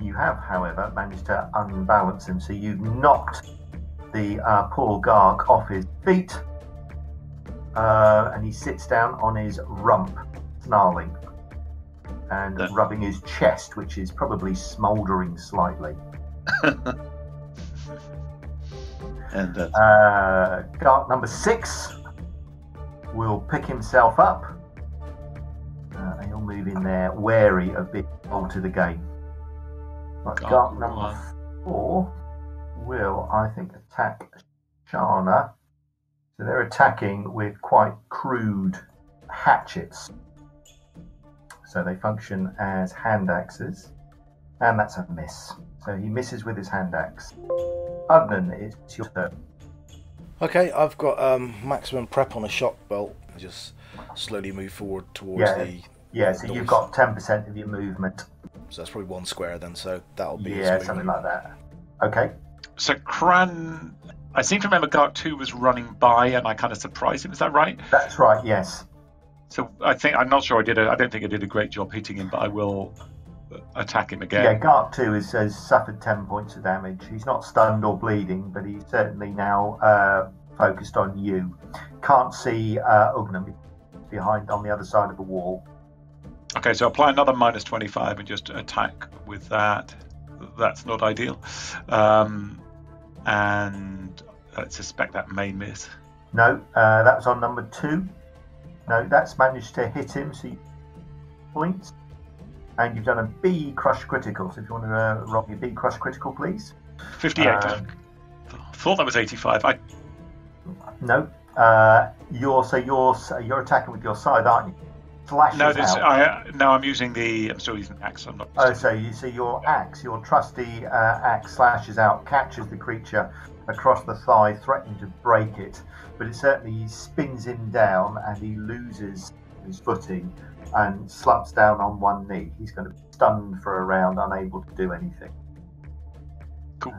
You have, however, managed to unbalance him, so you've knocked the uh, poor Gark off his feet, uh, and he sits down on his rump, snarling, and That- rubbing his chest, which is probably smouldering slightly. and that's Uh, Gark number six will pick himself up, uh, and he'll move in there, wary of being altered again. Right, Gark Gark number number one. four will, I think, attack Shana. So they're attacking with quite crude hatchets. So they function as hand axes, and that's a miss. So he misses with his hand axe. Ugnan, it's your turn. Okay, I've got um, maximum prep on a shock bolt. I just slowly move forward towards Yeah. the. Yeah, so North. you've got 10% of your movement. So that's probably one square then. So that'll be. his Yeah, movement. something like that. Okay. So Cran, I seem to remember Gark Two was running by, and I kind of surprised him. Is that right? That's right, yes. So I think I'm not sure I did. A, I don't think I did a great job hitting him, but I will uh, attack him again. Yeah, again. Gark 2 has, suffered 10 points of damage. He's not stunned or bleeding, but he's certainly now uh, focused on you. Can't see uh, Ugnam behind on the other side of the wall. Okay, so apply another minus 25 and just attack with that. That's not ideal. Um, and I suspect that may miss. No, uh, that was on number 2. No, that's managed to hit him, so you points. And you've done a B crush critical. So if you want to uh, roll your B crush critical, please. 58. Um, thought that was 85. I, No. Uh, you're so you're you're attacking with your side, aren't you? Slashes no, this, out. I, no, I'm using the. I'm still using the axe. I'm not. Oh, so you see your axe, your trusty uh, axe slashes out, catches the creature across the thigh, threatening to break it, but it certainly spins him down and he loses his footing and slumps down on one knee. He's going to be stunned for a round, unable to do anything. Cool.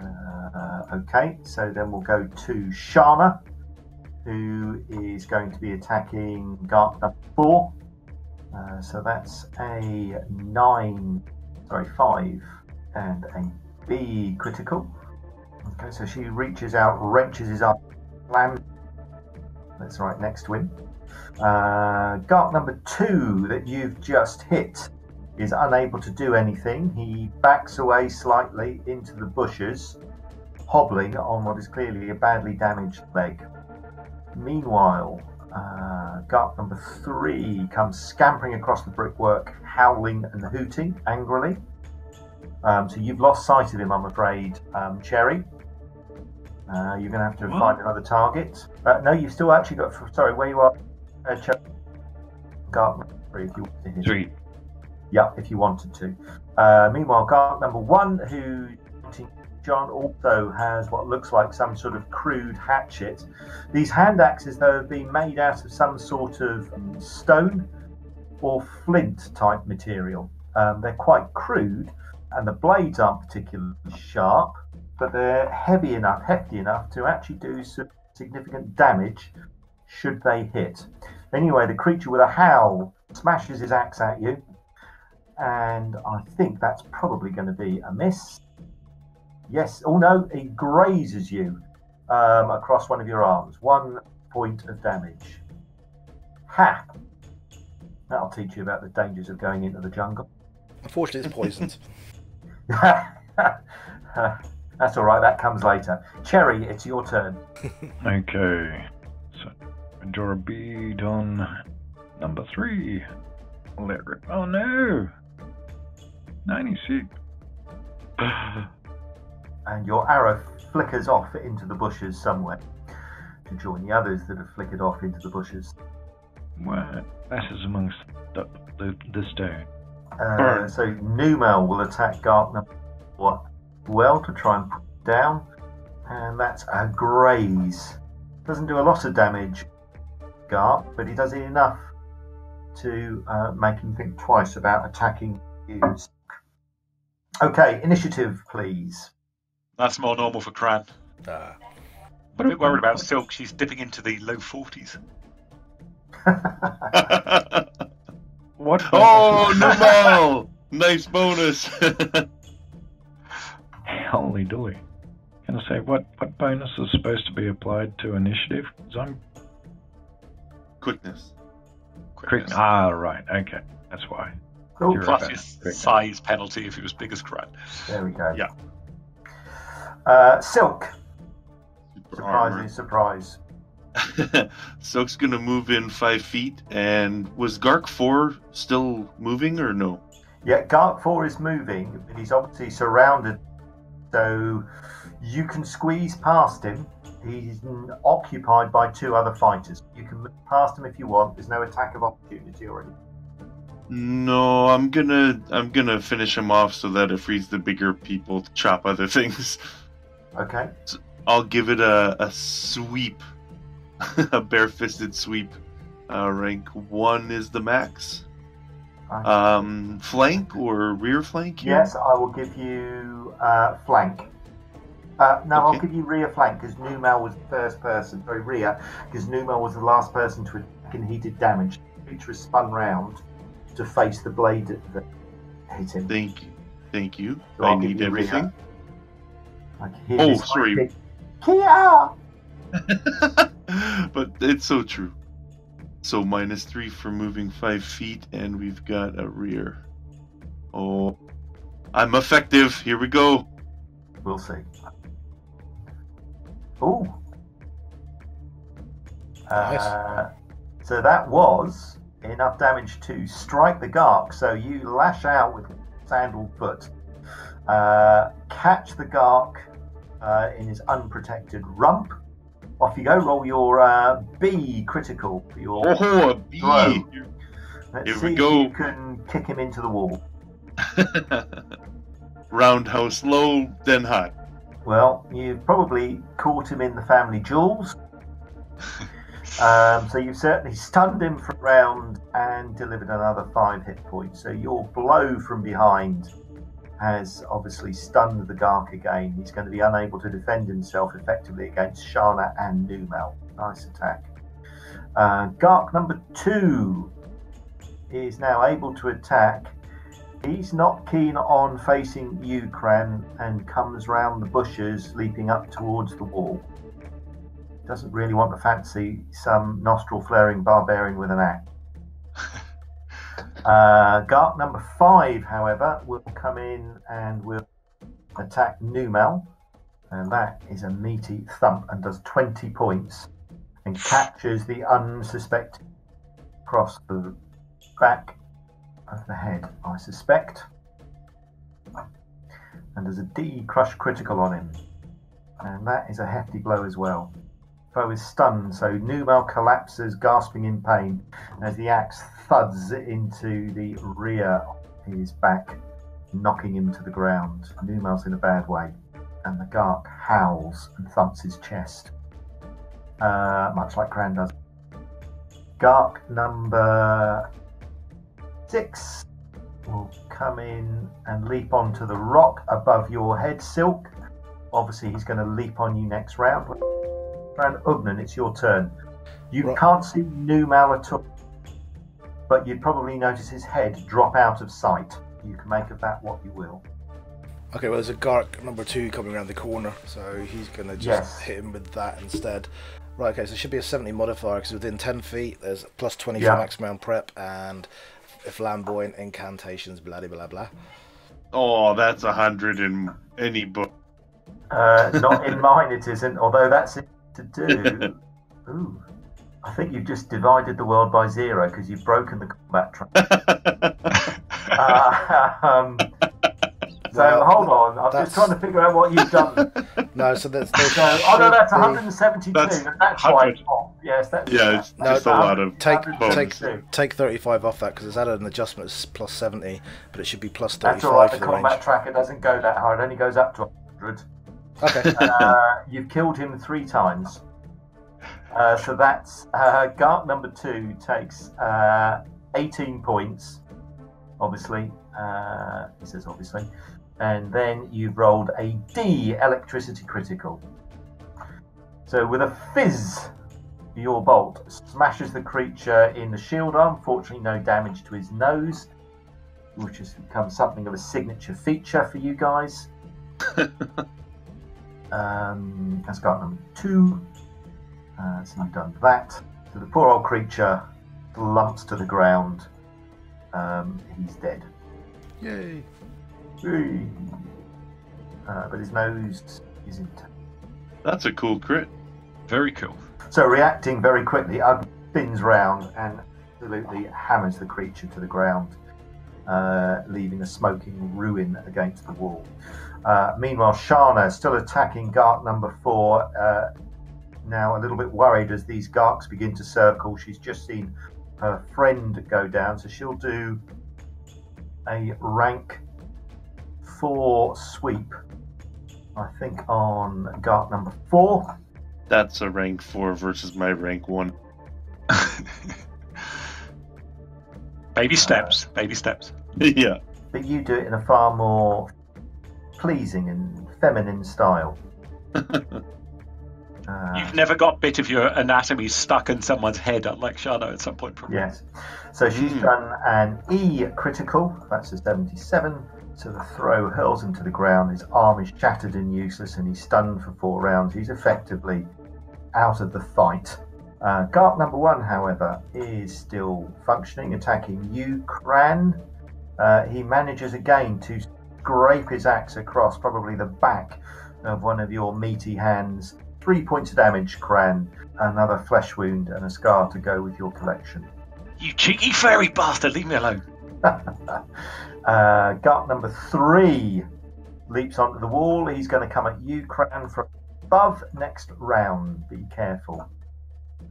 Uh, okay, so then we'll go to Shana, who is going to be attacking Gark number four. Uh, so that's a nine, sorry, five, and a B critical. Okay, so she reaches out, wrenches his arm, slams. That's right next to him. Uh, number two that you've just hit is unable to do anything. He backs away slightly into the bushes, hobbling on what is clearly a badly damaged leg. Meanwhile, uh, Gark number three comes scampering across the brickwork, howling and hooting angrily. Um, so you've lost sight of him, I'm afraid, um, Cherry. Uh, you're going to have to What? find another target. Uh, no, you've still actually got. Sorry, where you are, uh. Gark number three, if you want to hit. Three. Yeah, if you wanted to. Uh, meanwhile, guard number one, who John also has what looks like some sort of crude hatchet. These hand axes, though, have been made out of some sort of stone or flint type material. Um, they're quite crude, and the blades aren't particularly sharp, but they're heavy enough, hefty enough to actually do some significant damage should they hit. Anyway, the creature with a howl smashes his axe at you, and I think that's probably going to be a miss. Yes. Oh no, he grazes you um, across one of your arms. One point of damage. Ha! That'll teach you about the dangers of going into the jungle. Unfortunately, it's poisoned. That's all right. That comes later. Cherry, it's your turn. Okay. So, draw a bead on number three. Let rip. Oh no! 96. and your arrow flickers off into the bushes somewhere to join the others that have flickered off into the bushes. What? That is amongst the, the, the stone. Uh, so Numel will attack Gartner what well to try and put down, and that's a graze. Doesn't do a lot of damage, Gart, but he does it enough to uh, make him think twice about attacking you. Okay, initiative, please. That's more normal for Cran. Ah, I'm a bit worried about Sylke. She's dipping into the low 40s. What? oh, no! Nice bonus. Holy dooly. Can I say what, what bonus is supposed to be applied to initiative? 'Cause I'm Quickness. quick. Ah, right. Okay. That's why. Oh, You're Plus his Quick. size penalty if he was big as Cran. there we go. Yeah. Uh, Sylke, Super surprising surprise. Sylke's gonna move in five feet, and was Gark four still moving or no? Yeah, Gark 4 is moving, but he's obviously surrounded, so you can squeeze past him. He's occupied by two other fighters. You can move past him if you want. There's no attack of opportunity already. No, I'm gonna I'm gonna finish him off so that it frees the bigger people to chop other things. Okay. I'll give it a, a sweep, a bare-fisted sweep. Uh, rank one is the max. Um, flank or rear flank? Here? yes, I will give you uh, flank. Uh, no, I'll give you rear flank because Numel was the first person. Sorry, rear because Numel was the last person to attack and he did damage. The creature is spun round to face the blade that hit him. Thank you. Thank you. So I need you everything. Hear Oh, sorry. big, Kia! but it's so true. So minus three for moving five feet, and we've got a rear. Oh, I'm effective. Here we go. We'll see. Oh. Uh, so that was enough damage to strike the Gark. So you lash out with sandal foot, uh, catch the Gark uh, in his unprotected rump. Off you go. Roll your uh, B critical. for Your Oh, a bee. Throw. Let's here see we if go. you can kick him into the wall. Roundhouse low, then high. Well, you've probably caught him in the family jewels. um, so you've certainly stunned him for a round and delivered another five hit points. So your blow from behind has obviously stunned the Gark again. He's going to be unable to defend himself effectively against Shana and Numel. Nice attack. Uh, Gark number two is now able to attack. He's not keen on facing Cran, and comes round the bushes, leaping up towards the wall. Doesn't really want to fancy some nostril flaring barbarian with an axe. Uh, Gark number five, however, will come in and will attack Numel, and that is a meaty thump and does 20 points. and captures the unsuspecting across the back of the head, I suspect. And there's a D crush critical on him. And that is a hefty blow as well. Foe is stunned, so Numal collapses, gasping in pain, as the axe thuds into the rear of his back, knocking him to the ground. Numal's in a bad way, and the Gark howls and thumps his chest, uh, much like Cran does. Gark number six will come in and leap onto the rock above your head, Sylke. Obviously, he's going to leap on you next round. Round Ugnan, it's your turn. You Right. can't see Numal at all, but you'd probably notice his head drop out of sight. You can make of that what you will. Okay, well, there's a Gark number two coming around the corner, so he's going to just Yes. hit him with that instead. Right, okay, so it should be a 70 modifier because within 10 feet there's plus 20 Yeah. for maximum round prep and flamboyant incantations, blah blah blah blah. Oh, that's a hundred in any book. Uh, not in mine, it isn't. Although that's it to do. Ooh, I think you've just divided the world by zero because you've broken the combat track. Uh, um, so Well, hold on, I'm that's- just trying to figure out what you've done. No, so there's, there's So, oh no, that's 172. That's That's, that's 100. quite off. Yes, that's yeah, it's No, just a lot of Take take take 35 off that because it's added an adjustment it's plus 70, but it should be plus 35 That's all right. The the combat range. tracker doesn't go that high; it only goes up to 100. Okay. uh, you've killed him three times. Uh, so that's uh, Gark number two takes uh, 18 points, obviously. Uh, he says obviously. And then you've rolled a D electricity critical. So with a fizz, your bolt smashes the creature in the shield arm. Fortunately, no damage to his nose, which has become something of a signature feature for you guys. Um, that's got number two. Uh, so you've done that. So the poor old creature lumps to the ground. Um, he's dead. Yay. Uh, but his nose isn't. That's a cool crit. Very cool. So reacting very quickly, Ugg spins round and absolutely hammers the creature to the ground, uh, leaving a smoking ruin against the wall. Uh, meanwhile, Shana is still attacking Gark number four. Uh, now a little bit worried as these Garks begin to circle. She's just seen her friend go down, so she'll do a rank four sweep. I think on Gark number four. That's a rank four versus my rank one. baby steps. Baby steps. yeah. but you do it in a far more pleasing and feminine style. Uh, You've never got bit of your anatomy stuck in someone's head, unlike Shano at some point. Probably. yes. So she's Mm. done an E critical. That's a 77. So the throw hurls him to the ground. His arm is shattered and useless, and he's stunned for four rounds. He's effectively out of the fight. Uh, number one, however, is still functioning, attacking you, Cran. Uh, he manages again to scrape his axe across probably the back of one of your meaty hands. Three points of damage, Cran. Another flesh wound and a scar to go with your collection. You cheeky fairy bastard, leave me alone. uh, number three leaps onto the wall. He's going to come at you, Cran, from above next round. Be careful.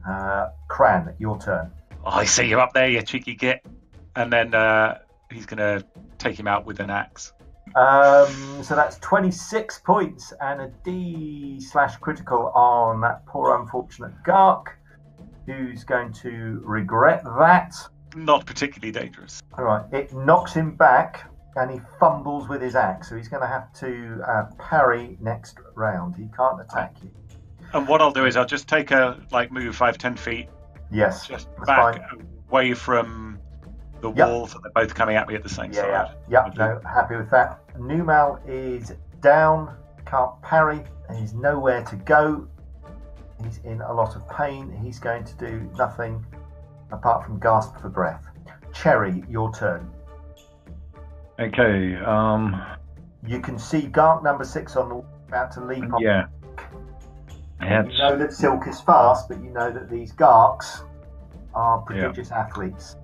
Uh, Cran, your turn. Oh, I see you up there, you cheeky git. And then uh, he's going to take him out with an axe. Um, so that's 26 points and a D slash critical on that poor unfortunate Gark, who's going to regret that. Not particularly dangerous. All right, it knocks him back and he fumbles with his axe, so he's going to have to uh, parry next round. He can't attack you. And what I'll do is I'll just take a like move five ten feet Yes, just back fine. away from the Yep. wall, so they're both coming at me at the same Yeah, side. yeah, yeah. No, happy with that. Numal is down, can't parry, and he's nowhere to go. He's in a lot of pain. He's going to do nothing apart from gasp for breath. Cherry, your turn. Okay, um, You can see Gark number six on the about to leap on. yeah. That's You know that Sylke is fast, but you know that these Garks are prodigious athletes.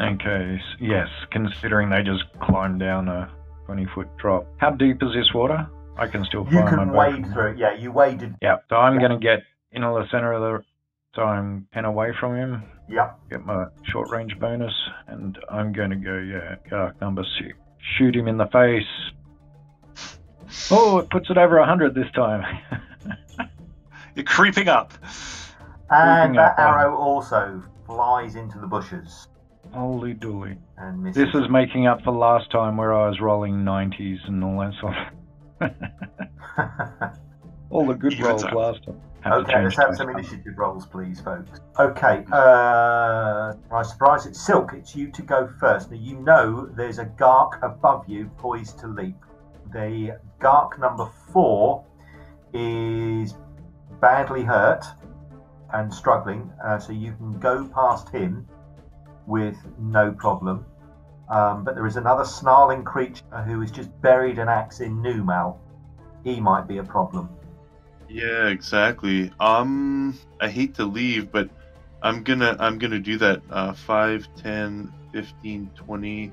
okay. Yes, considering they just climbed down a 20 foot drop. How deep is this water? I can still You find my can wade through it. Yeah, you waded. Yeah, so I'm Yeah. going to get into the center of the. So I'm 10 away from him, Yep. get my short range bonus, and I'm going to go, yeah, Gark number six. Shoot him in the face. Oh, it puts it over 100 this time. You're creeping up. And Creeping that up on- arrow also flies into the bushes Holy dooly. and misses. This is making up for last time where I was rolling 90s and all that sort of. all the good Even rolls so. last time. Okay, let's have some initiative rolls, please, folks. Okay, uh, surprise, surprise, it's Sylke. It's you to go first. Now, you know there's a Gark above you poised to leap. The Gark number four is badly hurt and struggling, uh, so you can go past him with no problem. Um, but there is another snarling creature who has just buried an axe in Numal. He might be a problem. Yeah, exactly. Um, I hate to leave, but I'm gonna I'm gonna do that. Uh, 5, 10, 15, 20.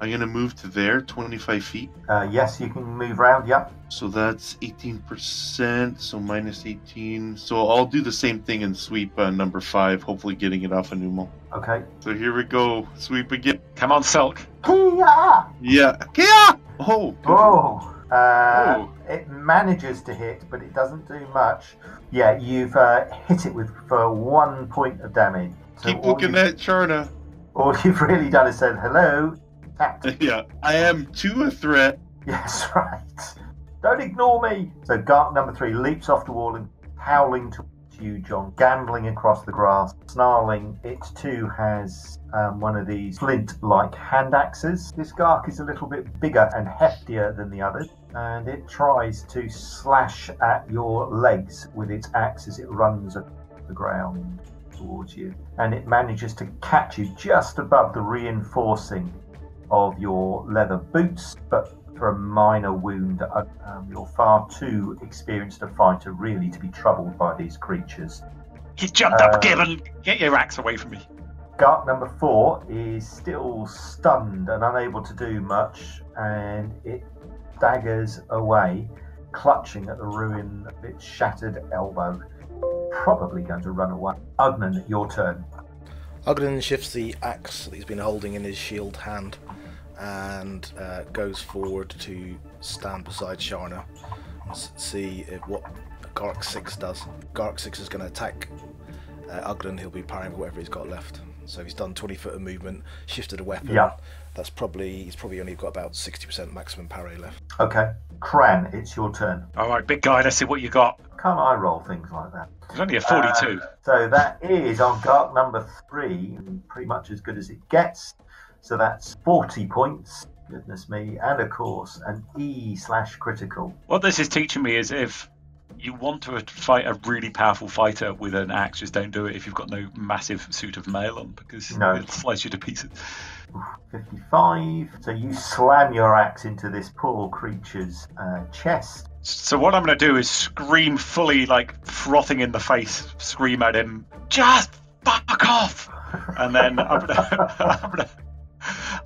I'm gonna move to there, 25 feet. Uh, yes, you can move around. Yep. So that's 18%. So minus 18. So I'll do the same thing and sweep uh, number five, hopefully getting it off a Numal. Okay. So here we go. Sweep again. Come on, Sylke. Kia! Yeah. Kia! Oh. Oh. Uh. It manages to hit, but it doesn't do much. Yeah, you've uh, hit it with for one point of damage. So Keep looking at Charna. All you've really done is said hello. Tapped. yeah. I am to a threat. yes, right. Don't ignore me. So Gark number three leaps off the wall and howling towards you, John, gambling across the grass, snarling. It too has um, one of these flint-like hand axes. This Gark is a little bit bigger and heftier than the others, and it tries to slash at your legs with its axe as it runs across the ground towards you. And it manages to catch you just above the reinforcing of your leather boots, but for a minor wound. Um, you're far too experienced a fighter, really, to be troubled by these creatures. You jumped up, Uh, Gibbon. Get your axe away from me. Gark number four is still stunned and unable to do much, and it daggers away, clutching at the ruin of its shattered elbow. Probably going to run away. Ugnan, your turn. Ogden shifts the axe that he's been holding in his shield hand and uh, goes forward to stand beside Sharna and see if what Gark 6 does. Gark 6 is going to attack uh, Ogden, he'll be parrying whatever he's got left. So he's done 20 foot of movement, shifted a weapon. Yeah. That's probably, he's probably only got about 60% maximum parry left. Okay. Cran, it's your turn. All right, big guy. Let's see what you got. Can't I roll things like that? There's only a 42. Uh, so that is on Gark number three, pretty much as good as it gets. So that's 40 points. Goodness me. And of course, an E slash critical. What this is teaching me is if you want to fight a really powerful fighter with an axe, just don't do it if you've got no massive suit of mail on because No. it'll slice you to pieces. 55. So you slam your axe into this poor creature's uh, chest. So what I'm going to do is scream fully, like frothing in the face, scream at him, just fuck off, and then I'm going to,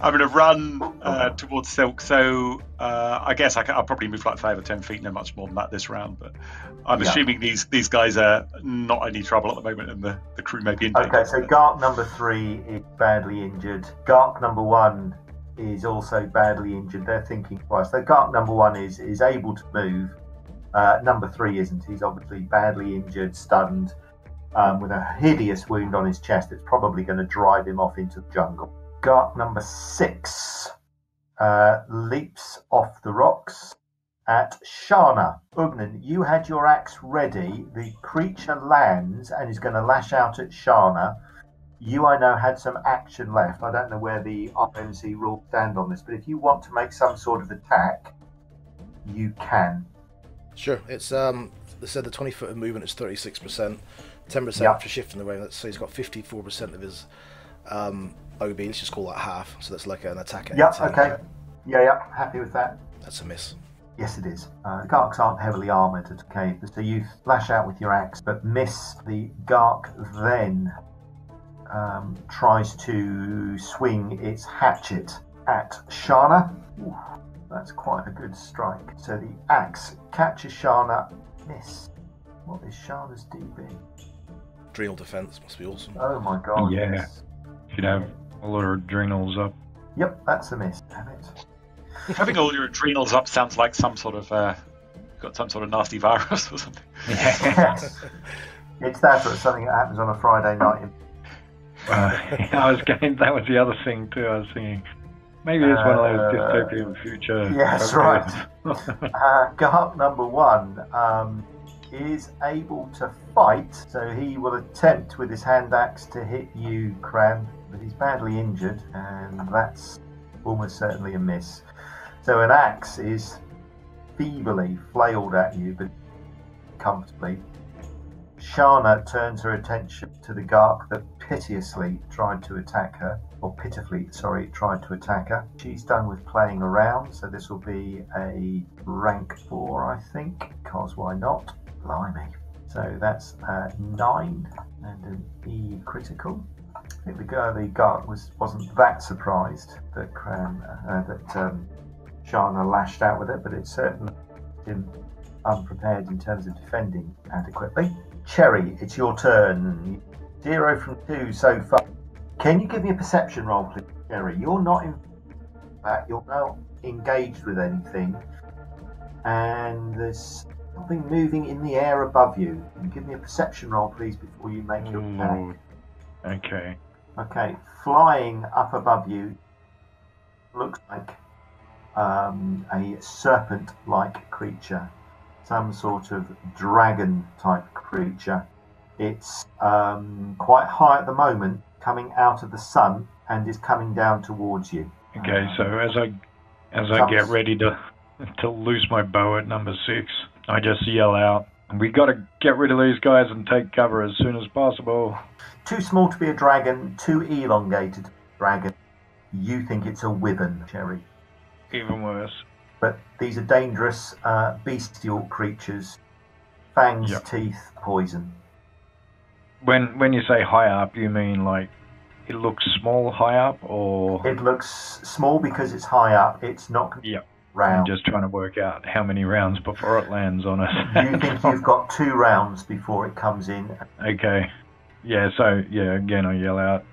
I'm going to, I'm going to run uh, towards Sylke. So uh, I guess I will probably move like five or ten feet, no much more than that this round. But I'm Yeah. assuming these these guys are not any trouble at the moment, and the, the crew may be in danger. Okay, so Gark number three is badly injured. Gark number one is also badly injured. They're thinking twice. So Gark number one is is able to move. Uh, number three isn't. He's obviously badly injured, stunned, um, with a hideous wound on his chest that's probably going to drive him off into the jungle. Gark number six uh, leaps off the rocks at Shana. Ugnan, you had your axe ready. The creature lands and is going to lash out at Shana. You, I know, had some action left. I don't know where the RMC rules stand on this, but if you want to make some sort of attack, you can. Sure, it's um. They said the twenty foot of movement is thirty six percent, ten percent for shifting the way. Let's say he's got fifty four percent of his um OB. Let's just call that half. So that's like an attack. Yeah, 18. okay. Yeah, yeah, happy with that. That's a miss. Yes, it is. Uh, the Garks aren't heavily armoured, okay, so you flash out with your axe, but miss. The Gark then um, tries to swing its hatchet at Shana. Ooh, that's quite a good strike. So the axe catches Shana, miss. What is Shana's DB? Adrenal defense must be awesome. Oh my god. Yeah. yes. Should have all our adrenals up. Yep, that's a miss. Damn it. Having all your adrenals up sounds like some sort of uh, got some sort of nasty virus or something. yes. It's that sort of something that happens on a Friday night. Uh, I was going. That was the other thing too. I was thinking maybe it's one of those Uh, dystopian future. yes, programs. Uh, Gark number one um, is able to fight, so he will attempt with his hand axe to hit you, Cran, but he's badly injured, and that's almost certainly a miss. So an axe is feebly flailed at you, but comfortably. Shana turns her attention to the Gark that piteously tried to attack her, or pitifully, sorry, tried to attack her. She's done with playing around, so this will be a rank four, I think, because why not? Blimey. So that's uh, nine and an E critical. I think the girl, the Gark, was wasn't that surprised that Cran, uh, that um, Shana lashed out with it, but it certainly him unprepared in terms of defending adequately. Cherry, it's your turn. Zero from two so far. Can you give me a perception roll, please, Cherry? You're not in that. You're not engaged with anything, and there's something moving in the air above you. Can you give me a perception roll, please, before you make your attack? Okay. Okay, flying up above you looks like um, a serpent like creature, some sort of dragon type creature. It's um, quite high at the moment, coming out of the sun, and is coming down towards you. Okay. So as I as I get ready to to loose my bow at number six, I just yell out, "We got to get rid of these guys and take cover as soon as possible." Too small to be a dragon, too elongated to dragon. You think it's a wyvern, Cherry. Even worse. But these are dangerous, uh, bestial creatures. Fangs, Yep. teeth, poison. When when you say high up, you mean like it looks small high up, or It looks small because it's high up. It's not Yep. I'm just trying to work out how many rounds before it lands on us. You think you've got two rounds before it comes in. Okay. Yeah, so, yeah, again, I yell out,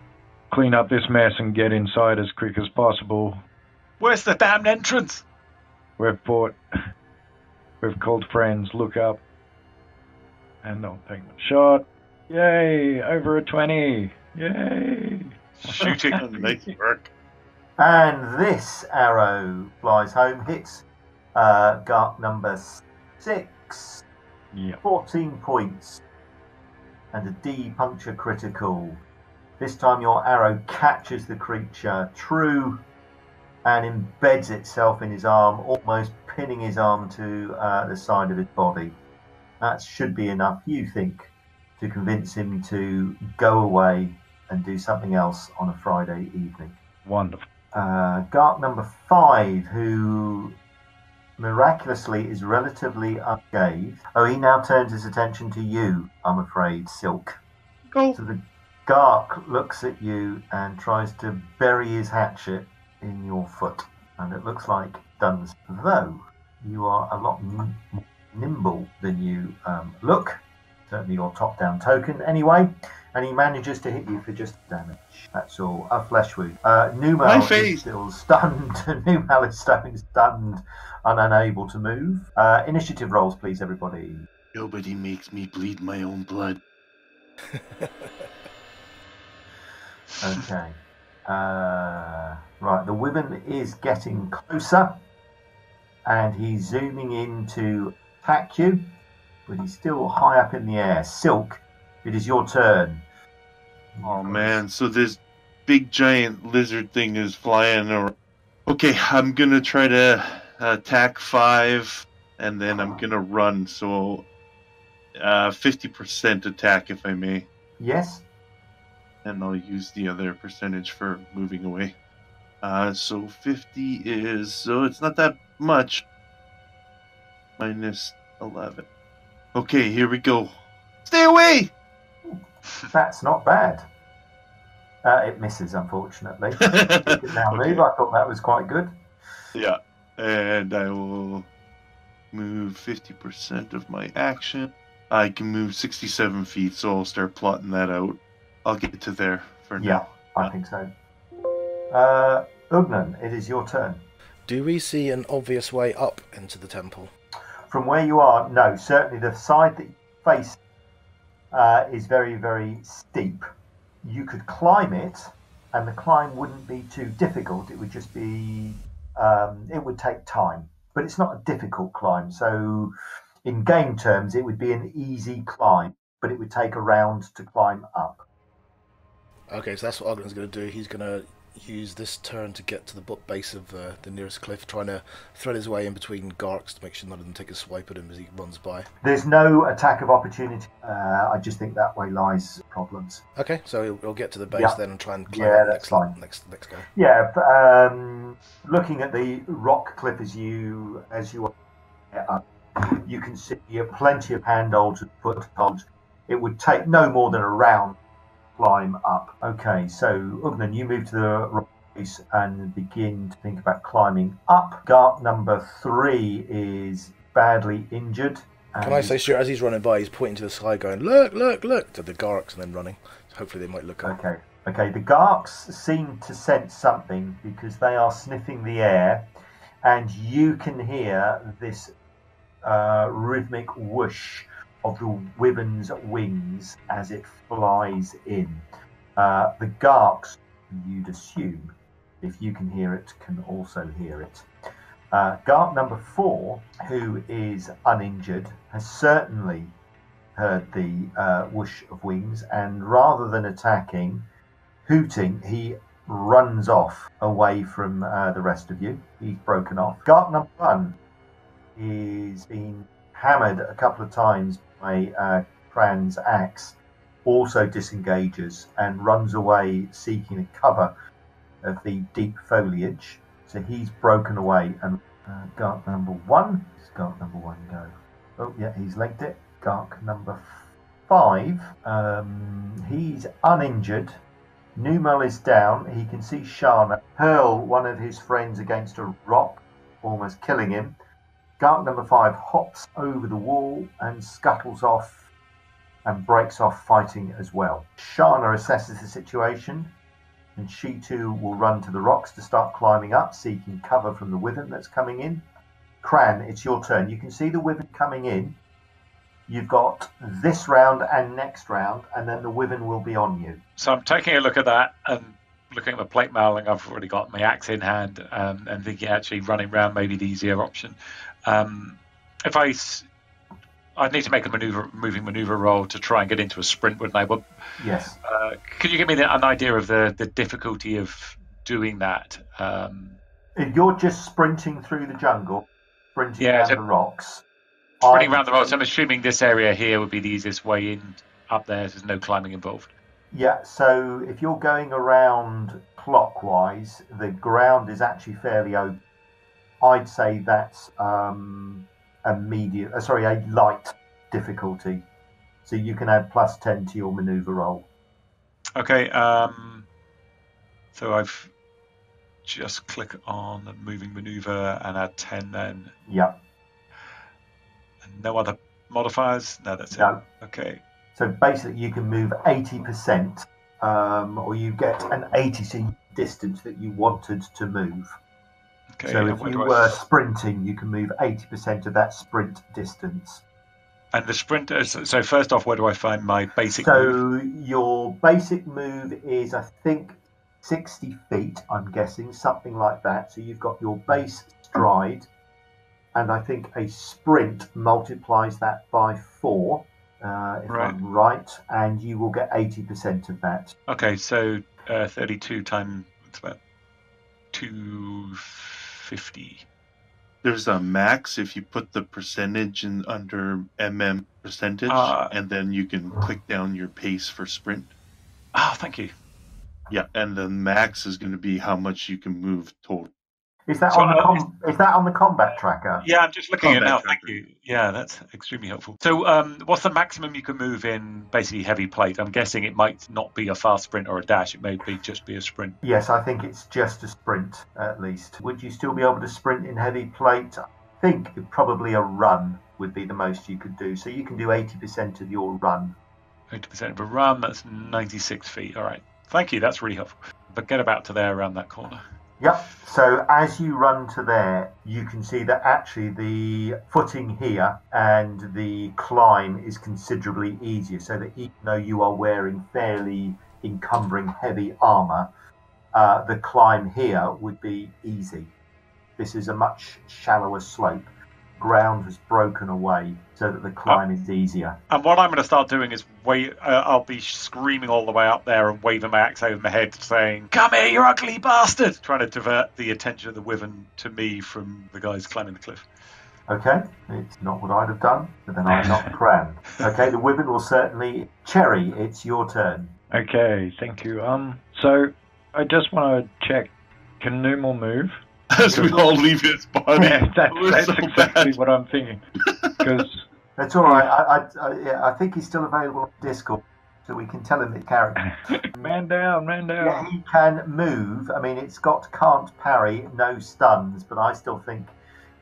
clean up this mess and get inside as quick as possible. Where's the damned entrance? We've bought, we've called friends, look up, and I'll take my shot. Yay, over a 20. Yay. Shooting. Make it work. And this arrow flies home, hits uh, number six. Yep. 14 points. And a D puncture critical. This time your arrow catches the creature true and embeds itself in his arm, almost pinning his arm to uh, the side of his body. That should be enough, you think, to convince him to go away and do something else on a Friday evening. Wonderful. Uh, Gark number five, who miraculously is relatively unscathed. Oh, he now turns his attention to you, I'm afraid, Sylke. So the Gark looks at you and tries to bury his hatchet in your foot. And it looks like Duns, though you are a lot more nimble than you um, look. Certainly your top down token, anyway. And he manages to hit you for just damage. That's all. A flesh wound. Uh, My Numal is still stunned. Numal is staying stunned and unable to move. Uh, initiative rolls, please, everybody. Nobody makes me bleed my own blood. Okay. Uh, right, the wyvern is getting closer, and he's zooming in to attack you, but he's still high up in the air. Sylke, it is your turn. Oh man, so this big giant lizard thing is flying around. Okay, I'm gonna try to attack five, and then I'm gonna run. So, uh, 50% attack if I may, Yes. and I'll use the other percentage for moving away. Uh, so 50 is so it's not that much. minus 11. Okay, here we go. Stay away! That's not bad. Uh, it misses, unfortunately. Now Okay. move. I thought that was quite good. Yeah. And I will move 50% of my action. I can move 67 feet, so I'll start plotting that out. I'll get to there for Yeah, now. Yeah, I think so. Uh, Ugnan, it is your turn. Do we see an obvious way up into the temple? From where you are, no. Certainly, the side that you face uh, is very, very steep. You could climb it, and the climb wouldn't be too difficult. It would just be, um, it would take time, but it's not a difficult climb. So, in game terms, it would be an easy climb, but it would take a round to climb up. Okay, so that's what Ogden's going to do. He's going to use this turn to get to the butt base of uh, the nearest cliff, trying to thread his way in between Garks to make sure none of them take a swipe at him as he runs by. There's no attack of opportunity. Uh, I just think that way lies problems. Okay, so he'll, he'll get to the base Yeah. then and try and climb Yeah, next, fine. next next guy. Yeah, but, um, looking at the rock cliff as you as you are up, you can see plenty of handholds and footholds. It would take no more than a round climb up. Okay, so Ugnan, you move to the face and begin to think about climbing up. Gark number three is badly injured. Can I say, Stuart, as he's running by, he's pointing to the sky, going, "Look, look, look!" to the Garks and then running. So hopefully they might look up. Okay. Okay. The Garks seem to sense something because they are sniffing the air, and you can hear this uh, rhythmic whoosh of the Wyvern's wings as it flies in. Uh, the Garks, you'd assume, if you can hear it, can also hear it. Uh, Gark number four, who is uninjured, has certainly heard the uh, whoosh of wings, and rather than attacking, hooting, he runs off away from uh, the rest of you. He's broken off. Gark number one is been hammered a couple of times by uh, axe, also disengages and runs away seeking a cover of the deep foliage. So he's broken away and uh, Gark number one. Does Gark number one go? Oh yeah, he's legged it. Gark number five. Um, he's uninjured. Numal is down. He can see Shana hurl one of his friends against a rock, almost killing him. Gark number five hops over the wall and scuttles off and breaks off fighting as well. Shana assesses the situation and she too will run to the rocks to start climbing up, seeking cover from the wyvern that's coming in. Cran, it's your turn. You can see the wyvern coming in. You've got this round and next round, and then the wyvern will be on you. So I'm taking a look at that and looking at the plate mailing. I've already got my axe in hand and thinking actually running around maybe the easier option. Um, if I, I'd need to make a maneuver, moving maneuver roll to try and get into a sprint, wouldn't I? Well, Yes. uh, could you give me the, an idea of the, the difficulty of doing that? Um, If you're just sprinting through the jungle, sprinting Yeah, down so- the rocks. sprinting I- around the rocks. I'm assuming this area here would be the easiest way in up there. There's no climbing involved. Yeah, so if you're going around clockwise, the ground is actually fairly open. I'd say that's um, a medium, uh, sorry, a light difficulty. So you can add plus 10 to your maneuver roll. Okay. Um, so I've just click on the moving maneuver and add 10 then. Yeah, And no other modifiers? No, that's no. it. Okay. So basically, you can move 80%, um, or you get an 80 distance that you wanted to move. Okay. so if you I- were sprinting, you can move 80% of that sprint distance. And the sprint. So first off, where do I find my basic move? So your basic move is, I think, 60 feet, I'm guessing, something like that. So you've got your base stride, and I think a sprint multiplies that by four, uh, if Right. I'm right, and you will get 80% of that. Okay, so uh, 32 times it's about 250. There's a max if you put the percentage in under mm percentage, Ah. and then you can click down your pace for sprint. Oh, thank you. Yeah, and the max is going to be how much you can move total. Is that So, on the uh, com- is that on the combat tracker? Yeah, I'm just looking at it now. Combat Thank you. Yeah, that's extremely helpful. So, um, what's the maximum you can move in basically heavy plate? I'm guessing it might not be a fast sprint or a dash. It may be just be a sprint. Yes, I think it's just a sprint at least. Would you still be able to sprint in heavy plate? I think probably a run would be the most you could do. So you can do 80% of your run. 80% of a run. That's 96 feet. All right. Thank you. That's really helpful. But get about to there around that corner. Yep. So as you run to there, you can see that actually the footing here and the climb is considerably easier. So that even though you are wearing fairly encumbering heavy armor, uh, the climb here would be easy. This is a much shallower slope. Ground has broken away so that the climb is easier. And what I'm going to start doing is wait. Uh, I'll be screaming all the way up there and waving my axe over my head, saying, "Come here, you ugly bastard!" Trying to divert the attention of the wyvern to me from the guys climbing the cliff. Okay, it's not what I'd have done, but then I'm not Cran. Okay, the women will certainly. Cherry, it's your turn. Okay, thank you. Um, so I just want to check. Can Numal move? As we all leave his body. Yeah, that's, that's so exactly bad. what I'm thinking. Because That's all right. I, I, I, yeah, I think he's still available on Discord, so we can tell him the character. man down, man down. Yeah, down. he can move. I mean, it's got can't parry, no stuns, but I still think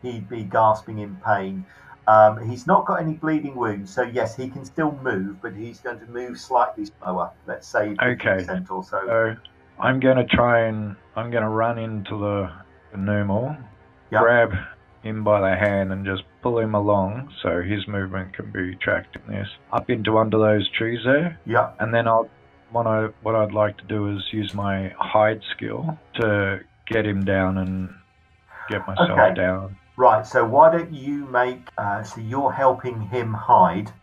he'd be gasping in pain. Um, he's not got any bleeding wounds, so yes, he can still move, but he's going to move slightly slower. Let's say Okay. 50% or so. So I'm gonna try and I'm gonna run into the, the Numal, Yep. grab him by the hand and just pull him along so his movement can be tracked in this up into under those trees there. Yeah. And then I'll what I what I'd like to do is use my hide skill to get him down and get myself Okay. down. Right. So why don't you make? Uh, so you're helping him hide. So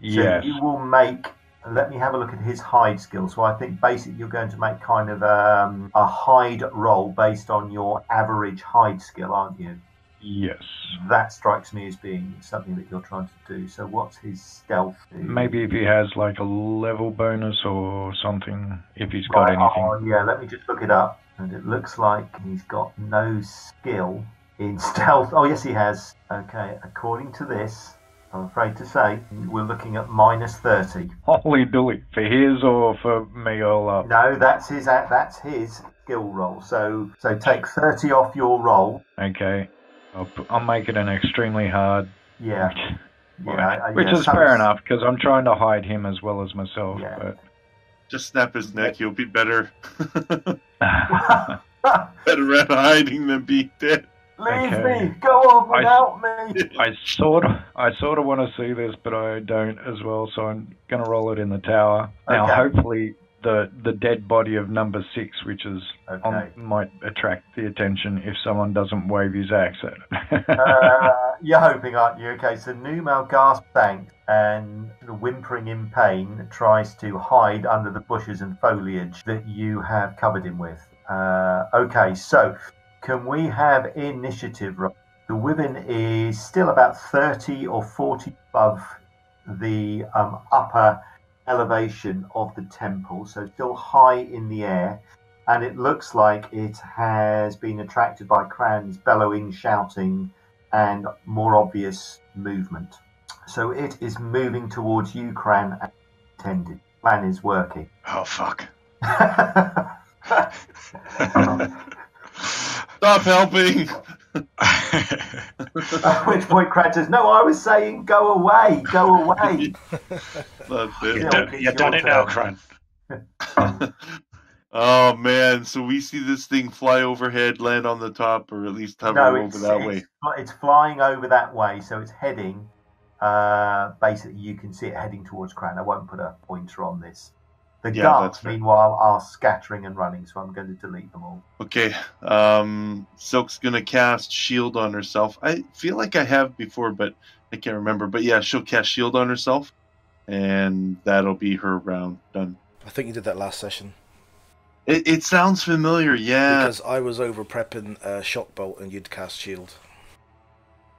Yes. you will make. Let me have a look at his hide skill. So I think basically you're going to make kind of um, a hide roll based on your average hide skill, aren't you? Yes. That strikes me as being something that you're trying to do. So what's his stealth? Maybe if he has like a level bonus or something, if he's got Right, anything. oh, yeah, let me just look it up. And it looks like he's got no skill in stealth. Oh, yes, he has. Okay, according to this, I'm afraid to say, we're looking at minus 30. Holy dooly. For his or for me all up? No, that's his. That's his skill roll. So, so take 30 off your roll. Okay. I'll, I'll make it an extremely hard. Yeah, yeah, uh, Which yeah, is fair it's- enough because I'm trying to hide him as well as myself. Yeah. Just snap his neck. He'll be better. Better at hiding than being dead. Leave Okay. me. Go on I- without me. I sort of, I sort of want to see this, but I don't as well. So I'm gonna roll it in the tower now. Hopefully, the the dead body of number six, which is Okay. on, might attract the attention if someone doesn't wave his axe at it. uh, you're hoping, aren't you? Okay, so Numal gasps thanks and, whimpering in pain, tries to hide under the bushes and foliage that you have covered him with. Uh, okay, so can we have initiative? roll? The wyvern is still about 30 or 40 above the um, upper elevation of the temple, so still high in the air. And it looks like it has been attracted by Cran's bellowing, shouting, and more obvious movement. So it is moving towards you, Cran, as intended. Plan is working. Oh fuck! Stop helping. At which point Cran says, No, I was saying go away, go away. You've done, you done it now, turn. Cran. Oh man, so we see this thing fly overhead, land on the top, or at least hover no, over it's, that it's, way. it's flying over that way, so it's heading. Uh, basically, you can see it heading towards Cran. I won't put a pointer on this. The Yeah, Garks, that's meanwhile, are scattering and running, so I'm going to delete them all. Okay, um, Sylke's gonna cast shield on herself. I feel like I have before, but I can't remember. But yeah, she'll cast shield on herself, and that'll be her round done. I think you did that last session It, it sounds familiar, yeah, because I was over prepping uh, shock bolt and you'd cast shield.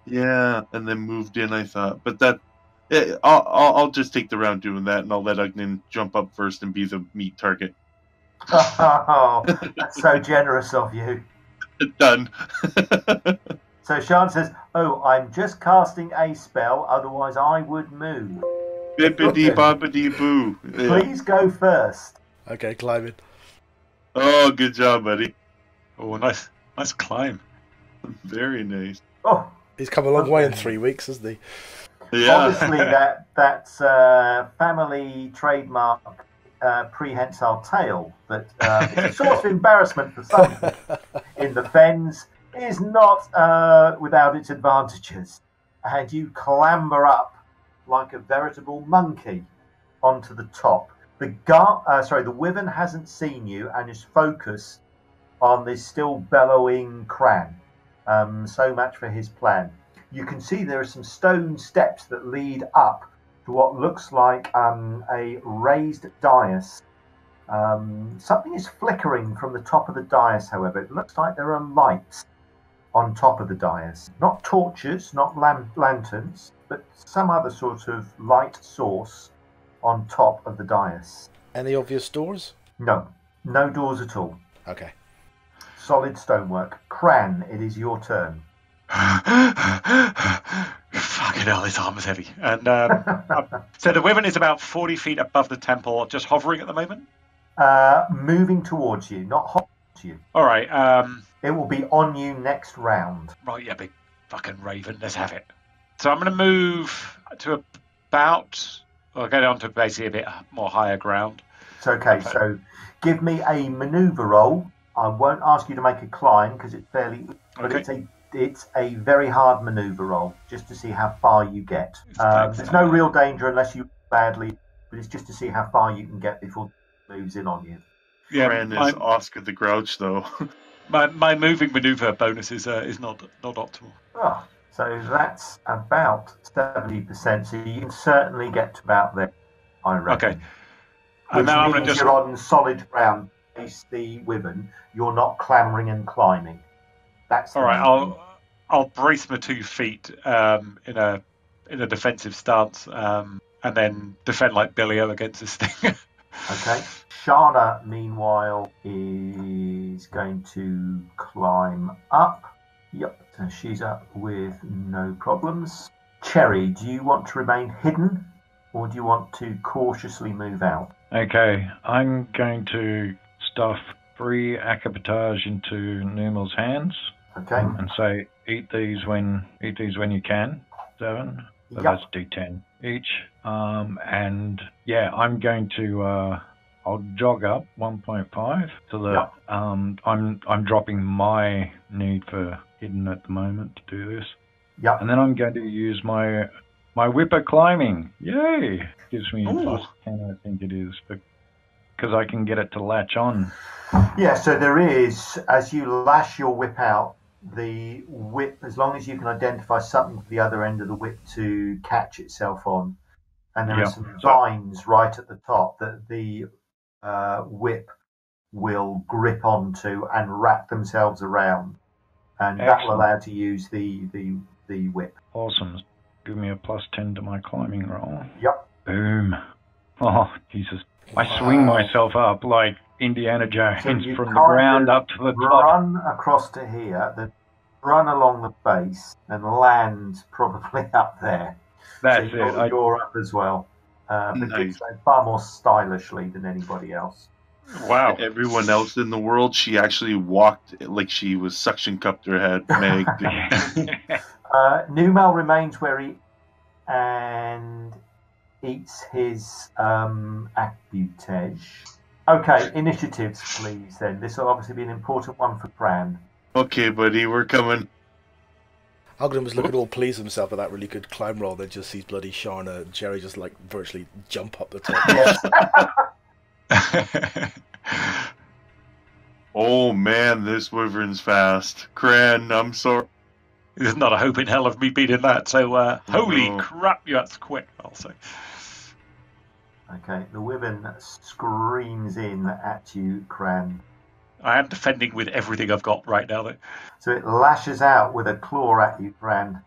yeah, and then moved in. I thought, but that. Eh, I'll, I'll I'll just take the round doing that, and I'll let Ugnan jump up first and be the meat target. Oh, that's so generous of you. Done. So Sean says, "Oh, I'm just casting a spell. Otherwise, I would move. Bippity boppity boo. Yeah. Please go first. Okay, climbing. Oh, good job, buddy. oh, nice, nice climb. Very nice. Oh, He's come a long way in three weeks, hasn't he? Yeah. obviously that that's uh, family trademark uh, prehensile tail that uh, it's a source of embarrassment for some in the fens is not uh, without its advantages. And you clamber up like a veritable monkey onto the top. The gar- uh, sorry, the wyvern hasn't seen you and is focused on this still bellowing cran. Um, so much for his plan. You can see there are some stone steps that lead up to what looks like um, a raised dais. Um, something is flickering from the top of the dais, however. It looks like there are lights on top of the dais. Not torches, not lam- lanterns, but some other sort of light source on top of the dais. Any obvious doors? No, no doors at all. Okay. Solid stonework. Cran, it is your turn. Fucking hell, this armor's heavy. And um, um, so the wyvern is about 40 feet above the temple, just hovering at the moment. Uh, moving towards you, not hot to you. All right, um, It will be on you next round. right, yeah, big fucking raven. Let's have it. So I'm going to move to about, well, get on to basically a bit more higher ground. It's okay. Okay. So give me a maneuver roll. I won't ask you to make a climb because it's fairly, but Okay. it's a it's a very hard maneuver roll just to see how far you get. Um, there's no real danger unless you badly, but it's just to see how far you can get before it moves in on you. Yeah, Fran is my, Oscar the Grouch, though. my, my moving maneuver bonus is uh, is not not optimal. Oh, so that's about seventy percent. So you can certainly get to about there. I reckon. Okay. Which And now I'm going to just you're on solid ground. Face the wyvern. You're not clambering and climbing. That's All right, I'll thing. I'll brace my two feet um, in a in a defensive stance, um, and then defend like Billio against this thing. Okay. Shana, meanwhile, is going to climb up. Yep. So she's up with no problems. Cherry, do you want to remain hidden, or do you want to cautiously move out? Okay, I'm going to stuff three akbutege into Numal's hands Okay. and say, eat these when eat these when you can. Seven. So Yep. that's D10 each. Um, and yeah, I'm going to. Uh, I'll jog up 1.5 to the. Yep. Um, I'm I'm dropping my need for hidden at the moment to do this, Yep. and then I'm going to use my my whipper climbing. Yay! Gives me a Ooh. plus 10, I think it is, because I can get it to latch on. Yeah, so there is, as you lash your whip out, the whip, as long as you can identify something for the other end of the whip to catch itself on, and there Yeah. are some vines right at the top that the uh, whip will grip onto and wrap themselves around, and that will Excellent. allow to use the, the, the whip. Awesome. Give me a plus 10 to my climbing roll. Yep. Boom. Oh, Jesus. I swing myself up like Indiana Jones So from the ground up to the top. Run across to here, then run along the base, and land probably up there. That's so it. you're, I, up as well. Uh, but Nice. it's done far more stylishly than anybody else. wow. Everyone else in the world, she actually walked like she was suction cupped her head. Meg. Uh, Numal remains where he and eats his um, akbutege. Okay, initiatives, please. Then this will obviously be an important one for Cran. okay, buddy, we're coming. Ogden was looking all pleased with himself at that really good climb roll, then just sees bloody Shana and Cherry just like virtually jump up the top. Oh man, this wyvern's fast. Cran, I'm sorry. There's not a hope in hell of me beating that. So uh, holy No. crap, you that's quick. I'll say. Okay, the wyvern screams in at you, Cran. I am defending with everything I've got right now. Though. So it lashes out with a claw at you, Cran.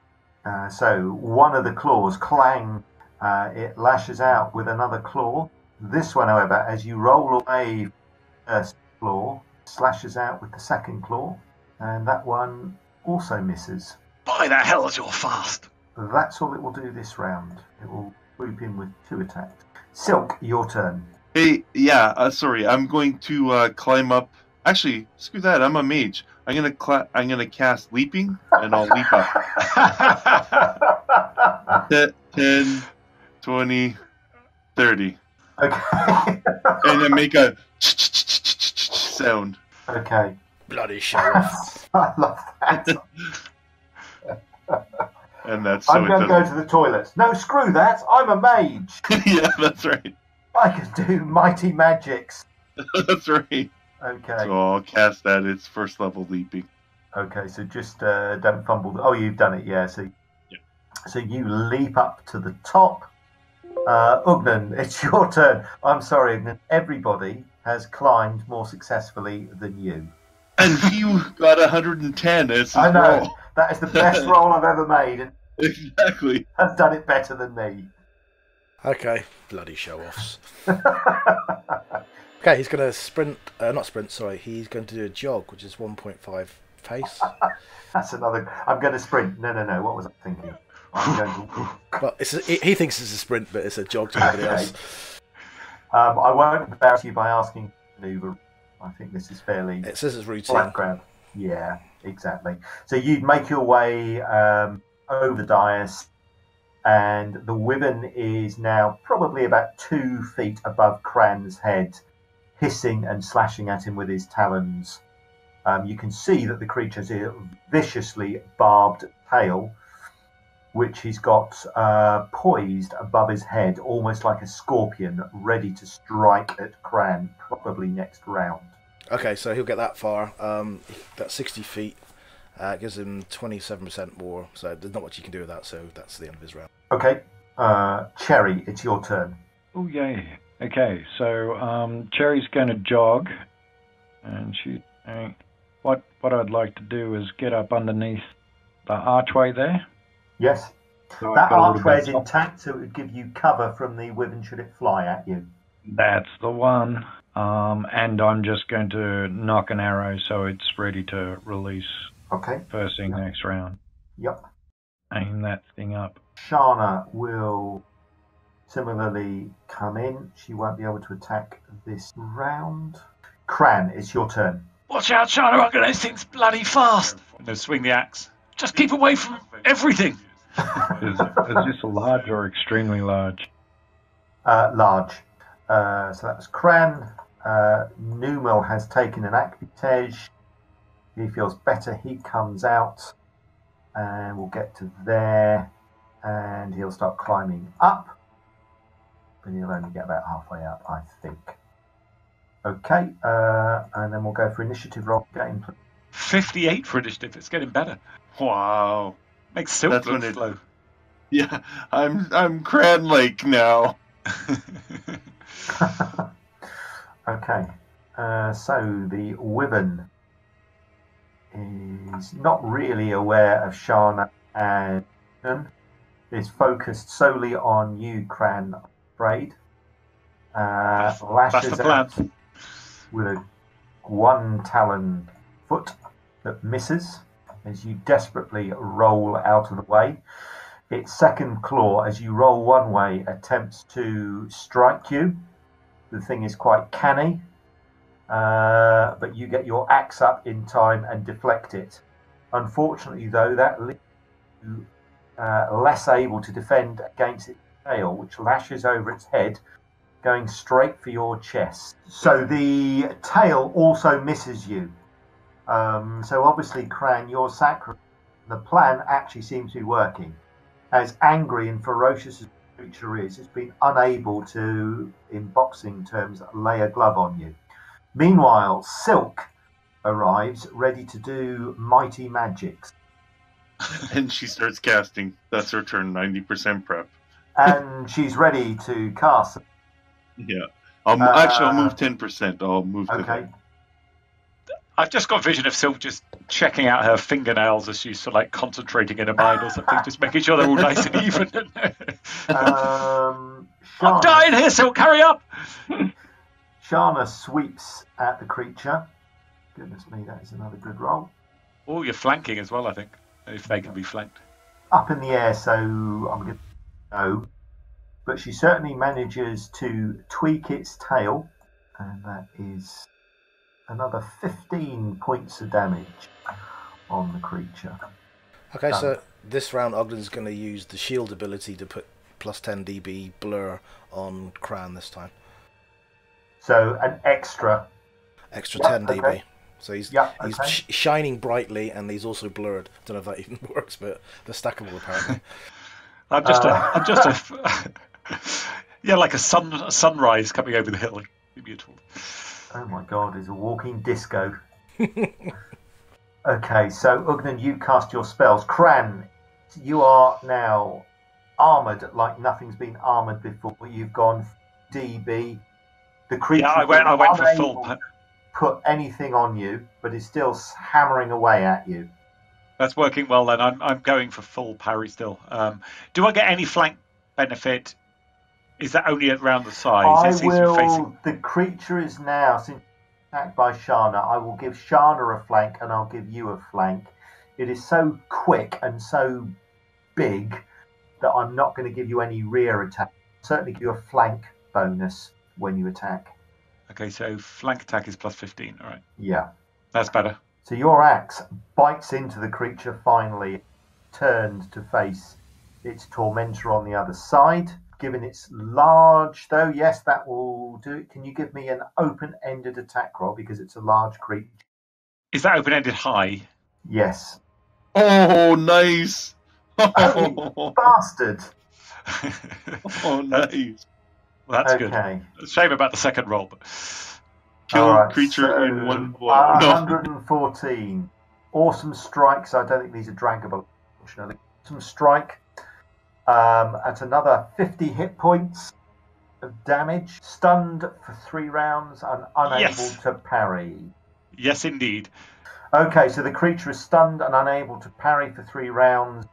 Uh, so one of the claws, clang, uh, it lashes out with another claw. This one, however, as you roll away first claw, slashes out with the second claw. And that one also misses. By the hell, you're fast. That's all it will do this round. It will swoop in with two attacks. Sylke, your turn. Hey, yeah, uh, sorry. I'm going to uh, climb up. Actually, screw that. I'm a mage. I'm gonna cla- I'm gonna cast leaping, and I'll leap up. Te- 10, 20, 30. okay. and then make a sound. okay. Bloody show off. I love that. And that's so I'm going to go to the toilets. No, screw that. I'm a mage. yeah, that's right. I can do mighty magics. That's right. Okay. So I'll cast that. It's first level leaping. Okay, so just uh, don't fumble. The... Oh, you've done it, yeah. So, Yeah. so you leap up to the top. Uh, Ugnan, it's your turn. I'm sorry, Ugnan. Everybody has climbed more successfully than you. And you got 110 as I know. roll. That is the best roll I've ever made, Exactly. has done it better than me. Okay, bloody show offs. Okay, he's going to sprint, uh, not sprint, sorry, he's going to do a jog, which is 1.5 pace. That's another. I'm going to sprint. No, no, no. What was I thinking? I'm going to. Well, it's a, he he thinks it's a sprint, but it's a jog to everybody Okay. else. Um, I won't embarrass you by asking maneuver. I think this is fairly It says it's routine. flat ground. Yeah, exactly. So you'd make your way um, over the dais, and the wyvern is now probably about two feet above Cran's head, hissing and slashing at him with his talons. Um, you can see that the creature's a viciously barbed tail, which he's got uh, poised above his head, almost like a scorpion, ready to strike at Cran, probably next round. Okay, so he'll get that far. Um, that's 60 feet. Uh, it gives him 27% more, so there's not much you can do with that, so that's the end of his round. Okay, uh, Cherry, it's your turn. Oh yay. Okay, so um, Cherry's going to jog, and she. Uh, what what I'd like to do is get up underneath the archway there. Yes, So that got a little archway is intact, so it would give you cover from the wyvern should it fly at you. That's the one. Um, and I'm just going to knock an arrow so it's ready to release Okay, first thing next round. yep. Aim that thing up. Shana will similarly come in. She won't be able to attack this round. Cran, it's your turn. Watch out, China, I'm going those things bloody fast. And then swing the axe. Just keep away from everything. Is, is this large or extremely large? Uh, large. Uh, so that's Cran. Uh, Numal has taken an Akbutege. He feels better. He comes out, and we'll get to there, and he'll start climbing up. But he'll only get about halfway up, I think. Okay, uh, and then we'll go for initiative roll game. 58 for initiative. It's getting better. Wow. Makes Sylke That's look when it- slow. Yeah, I'm I'm Cran Lake now. Okay, uh, so the Wyvern is not really aware of Shana and is focused solely on you, Cran Braid. Uh, That's- lashes that's out with a one talon foot that misses as you desperately roll out of the way. Its second claw, as you roll one way, attempts to strike you. The thing is quite canny, uh, but you get your axe up in time and deflect it. Unfortunately, though, that leaves you uh, less able to defend against its tail, which lashes over its head, going straight for your chest. So the tail also misses you. Um, so obviously, Cran, your sacri- the plan actually seems to be working. As angry and ferocious as the creature is, it's been unable to, in boxing terms, lay a glove on you. Meanwhile, Sylke arrives ready to do mighty magics. And she starts casting. That's her turn, 90% prep. And she's ready to cast. Yeah. I'll, Uh, actually, I'll move 10%. I'll move to Okay. I've just got a vision of Sylke just checking out her fingernails as she's sort of like concentrating in her mind or something, just making sure they're all nice and even. Um, I'm dying here, Sylke, hurry up! Shana sweeps at the creature. Goodness me, that is another good roll. Oh, you're flanking as well, I think, if they can be flanked. Up in the air, so I'm going to no. But she certainly manages to tweak its tail, and that is another 15 points of damage on the creature. Okay, Done. so this round Ogden's going to use the shield ability to put plus 10 dB blur on Cran this time. So an extra. Extra Yeah, 10 dB. okay. So he's Yeah, he's sh- shining brightly and he's also blurred. I Don't know if that even works, but they're stackable apparently. I'm just Uh. a, I'm just a, yeah, like a sun a sunrise coming over the hill. It'd be beautiful. Oh my god, it's a walking disco. okay, so Ugnan, you cast your spells. Cran, you are now armoured like nothing's been armoured before. You've gone DB. The creature Yeah, I went I went for full. put anything on you, but is still hammering away at you. That's working well then. I'm I'm going for full parry still. Um, do I get any flank benefit? Is that only around the sides? I It seems to be will. facing. The creature is now since attacked by Shana. I will give Shana a flank, and I'll give you a flank. It is so quick and so big that I'm not going to give you any rear attack. certainly give you a flank bonus when you attack. Okay, so flank attack is plus 15. All right, Yeah. that's better. So your axe bites into the creature finally, turned to face its tormentor on the other side. Given its large, though, yes, that will do it. Can you give me an open ended attack roll because it's a large creature? Is that open-ended high? Yes. Oh, nice. Oh, Bastard! oh nice. Well, that's good. Shame about the second roll, but Kill Alright, creature so, in one blow. uh, No. 114. Awesome strikes. I don't think these are draggable. Awesome strike. Um, at another 50 hit points of damage. Stunned for three rounds and unable Yes. to parry. yes, indeed. Okay, so the creature is stunned and unable to parry for three rounds.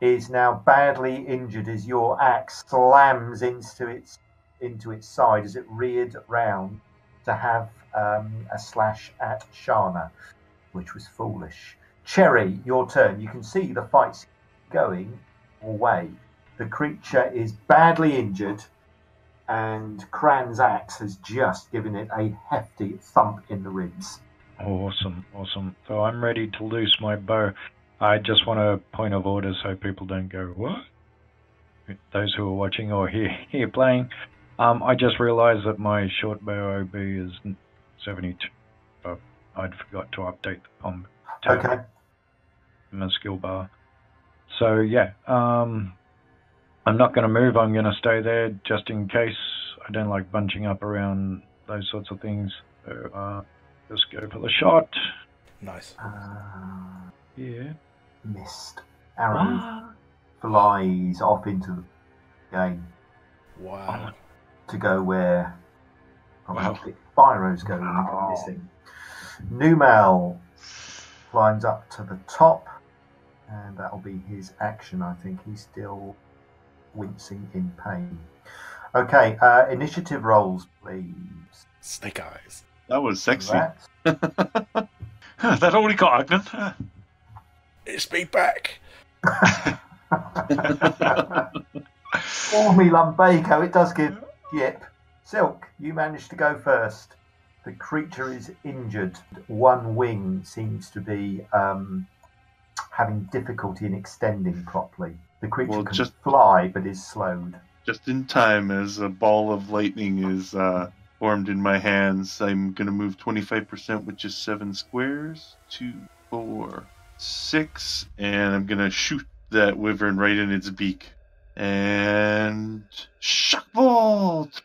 Is now badly injured as your axe slams into its into its side as it reared round to have um, a slash at Shana, which was foolish. Cherry, your turn. You can see the fight's going away. The creature is badly injured, and Cran's axe has just given it a hefty thump in the ribs. Awesome, awesome. So I'm ready to loose my bow. I just want a point of order so people don't go, what? Those who are watching or here, here playing. Um, I just realized that my short bow OB is 72. But I'd forgot to update the combat tab Okay. in my skill bar. So yeah, um, I'm not going to move. I'm going to stay there just in case. I don't like bunching up around those sorts of things. So uh, just go for the shot. nice. Uh, Yeah. missed. Arrow flies off into the game Wow. To go where Wow. probably Spyros go when they go missing. Numal climbs up to the top, and that'll be his action. I think he's still wincing in pain. Okay, uh, initiative rolls, please. Snake eyes. That was sexy. Rats. That all we got, Ugnan. It's me back. For me, lumbago, it does give yip. Sylke, you managed to go first. The creature is injured. One wing seems to be um, having difficulty in extending properly. The creature Well, can just- fly but is slowed. Just in time as a ball of lightning is uh, formed in my hands, I'm going to move 25%, which is seven squares. Two, four, six. And I'm going to shoot that wyvern right in its beak. And. Shock bolt!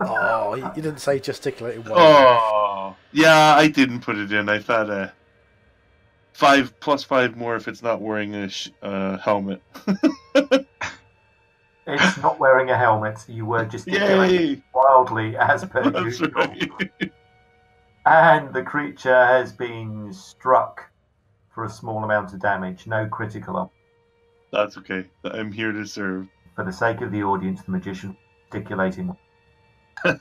Oh, you you didn't say gesticulated one. Oh, yeah, I didn't put it in. I thought uh, five plus five more if it's not wearing a sh- uh, helmet. It's not wearing a helmet. You were gesticulating Yay! wildly as per That's usual. right. And the creature has been struck for a small amount of damage. No critical. That's okay. I'm here to serve. For the sake of the audience, the magician gesticulating. uh,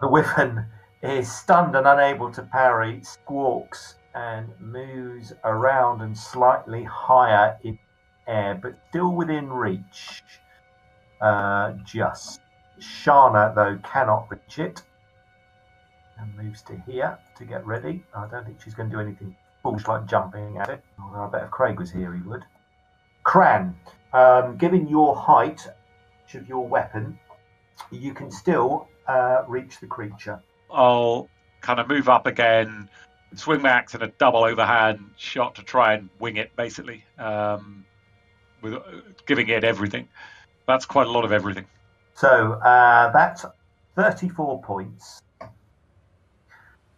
the wyvern is stunned and unable to parry, squawks, and moves around and slightly higher in air, but still within reach. Uh, just. Shana, though, cannot reach it. And moves to here to get ready. I don't think she's going to do anything foolish like jumping at it. Although I bet if Craig was here, he would. Cran, um, given your height of your weapon, you can still uh, reach the creature. I'll kind of move up again, swing my axe in a double overhand shot to try and wing it, basically, um, with uh, giving it everything. That's quite a lot of everything. So uh, that's 34 points.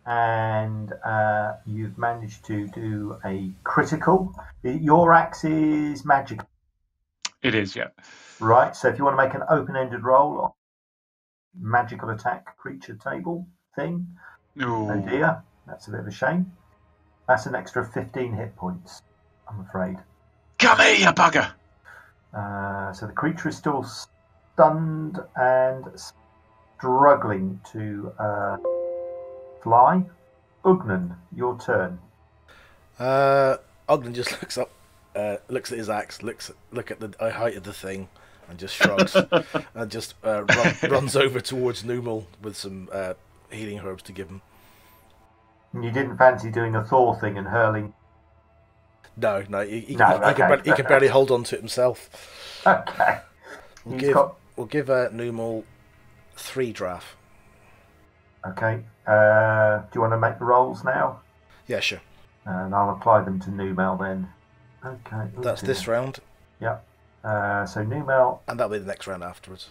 And uh, you've managed to do a critical. Your axe is magic, It is, yeah. right? So if you want to make an open ended roll on magical attack creature table thing, Ooh. oh dear, that's a bit of a shame. That's an extra 15 hit points, I'm afraid. Come here, you bugger! Uh, so the creature is still stunned and struggling to uh, fly. Ugnan, your turn. Uh, Ogden just looks up, uh, looks at his axe, looks look at the uh, height of the thing, and just shrugs, and just uh, run, runs over towards Numal with some uh, healing herbs to give him. You didn't fancy doing a Thor thing and hurling. No, no, he, he, No, he, he can, okay. barely, he can barely hold on to it himself. Okay. We'll He's give, got. we'll give uh, Numal three draft. Okay. Uh, do you want to make the rolls now? Yeah, sure. And I'll apply them to Numal then. Okay. oh That's dear. this round, Yep. Uh, so Numal. and that'll be the next round afterwards.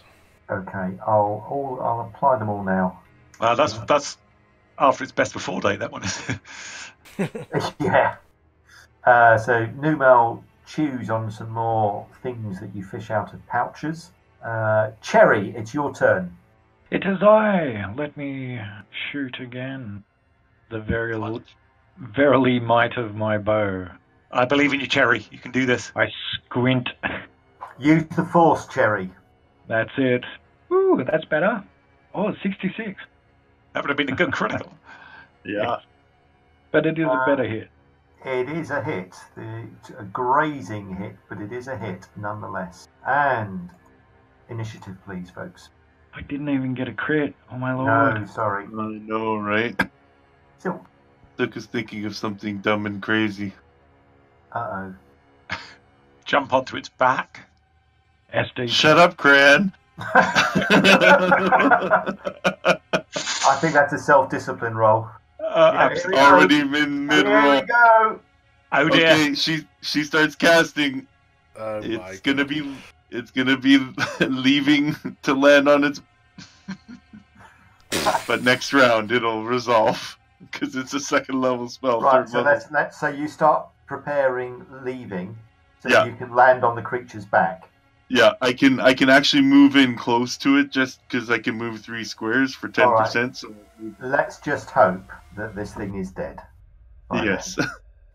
Okay. I'll all. I'll apply them all now. Uh, that's that's after its best before date. That one is. yeah. Uh, so Numal chews on some more things that you fish out of pouches. Uh, Cherry, it's your turn. It is I. Let me shoot again. The very verily might of my bow. I believe in you, Cherry. You can do this. I squint. Use the force, Cherry. That's it. Ooh, that's better. Oh, 66. That would have been a good critical. Yeah. But it is a Uh, better hit. It is a hit. It's a grazing hit, but it is a hit nonetheless. And initiative, please, folks. I didn't even get a crit. Oh my lord. No, sorry. I know, right? Still. Took is thinking of something dumb and crazy. Uh oh. Jump onto its back. SD. Shut up, Cran. I think that's a self-discipline roll. Uh, Yeah, abs- here we go. Already mid mid Here we go. oh dear. Okay, she she starts casting. Oh it's gonna be it's gonna be leaping to land on its. but next round it'll resolve because it's a second level spell. Right. So level. let's let's so you start preparing leaping, so Yeah. you can land on the creature's back. Yeah, I can I can actually move in close to it just because I can move three squares for ten All percent. So Let's just hope that this thing is dead. yes,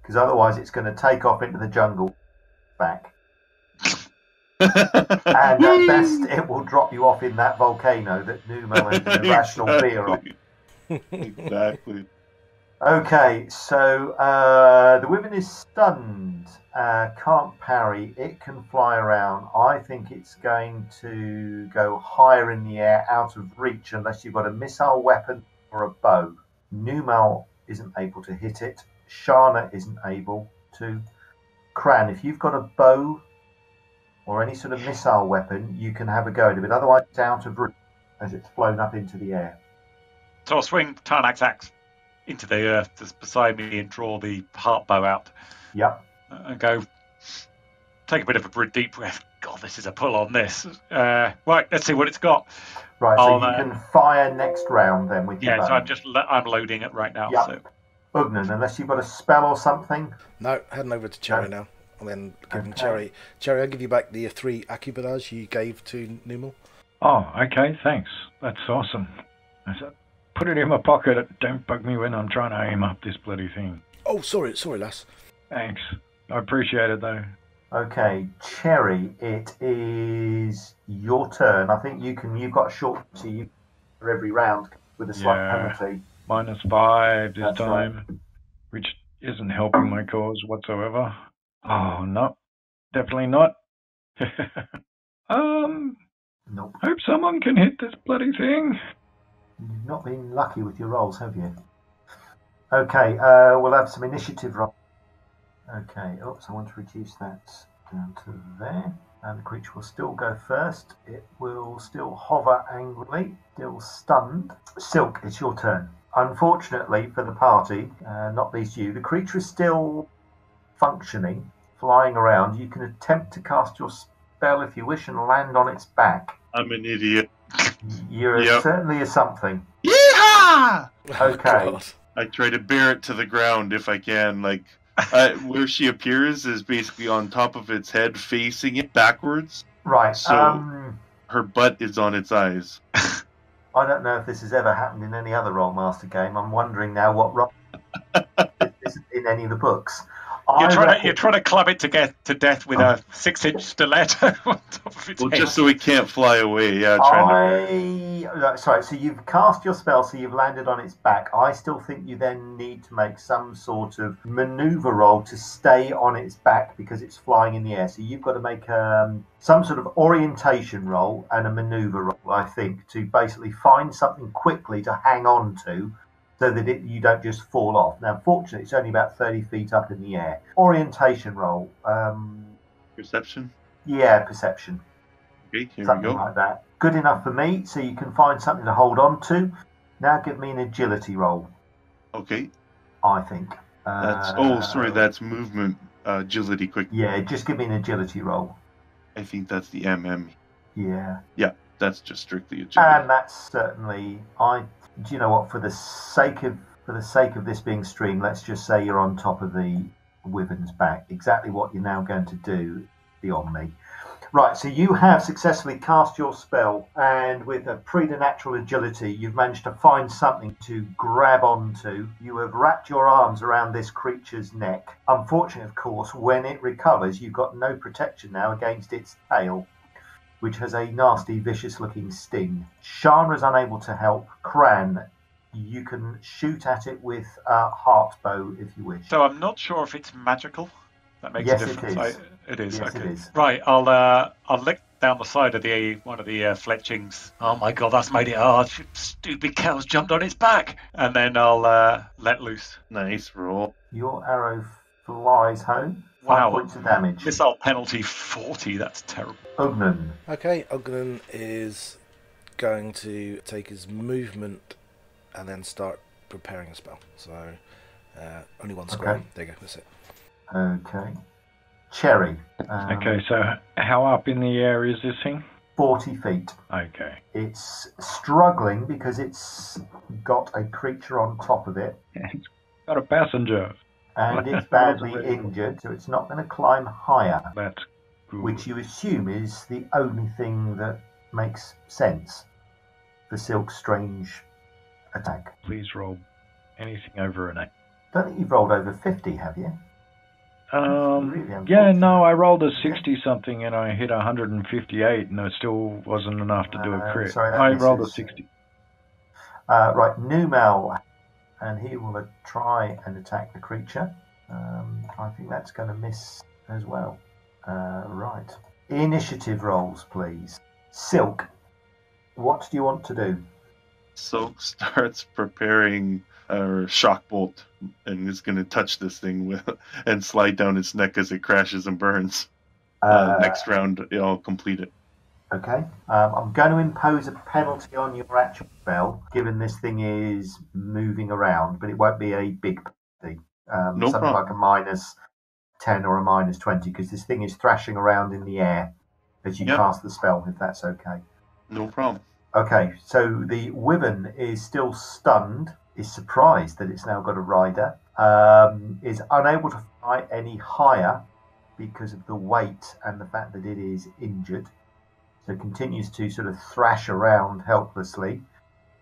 Because otherwise, it's going to take off into the jungle back. And at best, it will drop you off in that volcano that Numo has an irrational fear of. exactly. Okay, so uh, the wyvern is stunned, uh, can't parry. It can fly around. I think it's going to go higher in the air, out of reach, unless you've got a missile weapon or a bow. Numal isn't able to hit it. Shana isn't able to. Cran, if you've got a bow or any sort of missile weapon, you can have a go at it, but otherwise it's out of reach as it's flown up into the air. So I'll swing Tarnak's axe into the earth just beside me and draw the heart bow out Yep. uh, and go take a bit of a deep breath. God, this is a pull on this. Uh, right, let's see what it's got. Right, so I'll, you uh, can fire next round then with your Yeah, so. I'm just lo- I'm loading it right now. Yep. So Ugnan, unless you've got a spell or something. No, heading over to Cherry No. now. And then giving Okay. Cherry. Cherry, I'll give you back the three Akbutege you gave to Numal. Oh, okay, thanks. That's awesome. I said, put it in my pocket. Don't bug me when I'm trying to aim up this bloody thing. Oh, sorry, sorry, lass. Thanks. I appreciate it though. Okay, Cherry, it is your turn. I think you can. You've got a short, to you for every round with a slight Yeah. penalty. Minus five this That's time. Which isn't helping my cause whatsoever. Oh no, definitely not. um, Nope. hope someone can hit this bloody thing. You've not been lucky with your rolls, have you? Okay, uh, we'll have some initiative roll. Okay, oops, I want to reduce that down to there. And the creature will still go first. It will still hover angrily, still stunned. Sylke, it's your turn. Unfortunately for the party, uh, not least you, the creature is still functioning, flying around. You can attempt to cast your spell if you wish and land on its back. I'm an idiot. You're Yep. certainly a something. Yeah! Okay. God. I try to bear it to the ground if I can. Like uh, where she appears is basically on top of its head, facing it backwards. Right. So- um, Her butt is on its eyes. I don't know if this has ever happened in any other Rolemaster game. I'm wondering now what role this is in any of the books. You're I trying, to, you're trying to club it to get to death with a six-inch stiletto on top of its Well, head. just so it can't fly away. Yeah, trying to. I uh, sorry. So you've cast your spell, so you've landed on its back. I still think you then need to make some sort of maneuver roll to stay on its back because it's flying in the air. So you've got to make um, some sort of orientation roll and a maneuver roll. I think to basically find something quickly to hang on to. So that it, you don't just fall off. Now, fortunately, it's only about thirty feet up in the air. Orientation roll. Um, Perception. yeah, perception Okay, here we something go. like that. Good enough for me, so you can find something to hold on to. Now give me an agility roll, Okay, I think. that's. Uh, oh, sorry, that's movement, uh, agility, quick. Yeah, just give me an agility roll. I think that's the MM. Yeah. Yeah. That's just strictly agility. And that's certainly I do you know what, for the sake of for the sake of this being streamed, let's just say you're on top of the wyvern's back. Exactly what you're now going to do beyond me. Right, so you have successfully cast your spell, and with a preternatural agility, you've managed to find something to grab onto. You have wrapped your arms around this creature's neck. Unfortunately, of course, when it recovers, you've got no protection now against its tail, which has a nasty, vicious looking sting. Shana is unable to help. Cran, you can shoot at it with a heart bow if you wish. So I'm not sure if it's magical. That makes Yes, a difference. is. I- it is. Yes, it okay. is. Right. I'll uh, I'll lick down the side of the one of the uh, fletchings. Oh my god, that's made it hard. Stupid cow's jumped on its back, and then I'll uh, let loose. nice roll. Your arrow flies home. Five Wow. points of damage. Missile penalty forty. That's terrible. Ugnan. Okay, Ugnan is going to take his movement and then start preparing a spell. So, uh, only one square. Okay. There you go, that's it. Okay. Cherry. Um, Okay, so how up in the air is this thing? 40 feet. Okay. It's struggling because it's got a creature on top of it It's got a passenger. And it's badly injured, so it's not going to climb higher, That's good. which you assume is the only thing that makes sense for Sylke's strange attack. Please roll anything over an eight. Don't think you've rolled over 50, have you? Um, Really yeah, no, I rolled a 60 something and I hit 158 and it still wasn't enough to do a Uh, crit. sorry, that I rolled a 60. Uh, right, Numal, and he will uh, try and attack the creature. Um, I think that's going to miss as well. Uh, right. Initiative rolls, please. Sylke, what do you want to do? Sylke starts preparing a shock bolt and is going to touch this thing with and slide down its neck as it crashes and burns. Uh, next round, I'll complete it. Okay. Um, I'm going to impose a penalty on your actual spell, given this thing is moving around, but it won't be a big penalty. Um, No something problem. like a minus 10 or a minus 20, because this thing is thrashing around in the air as you Yep. cast the spell, if that's okay. No problem. Okay, so the Wyvern is still stunned, is surprised that it's now got a rider, um, is unable to fly any higher because of the weight and the fact that it is injured. So continues to sort of thrash around helplessly.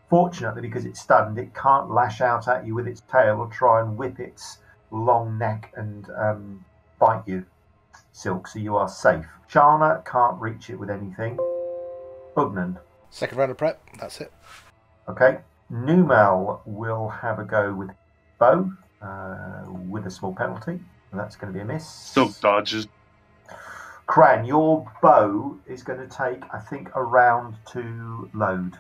Fortunately, because it's stunned, it can't lash out at you with its tail or try and whip its long neck and um, bite you, Sylke, so you are safe. Shana can't reach it with anything. Ugnan, Second round of prep, that's it. Okay. Numal will have a go with bow. uh, with a small penalty. That's going to be a miss. Silk dodges. Cran, your bow is going to take, I think, a round to load,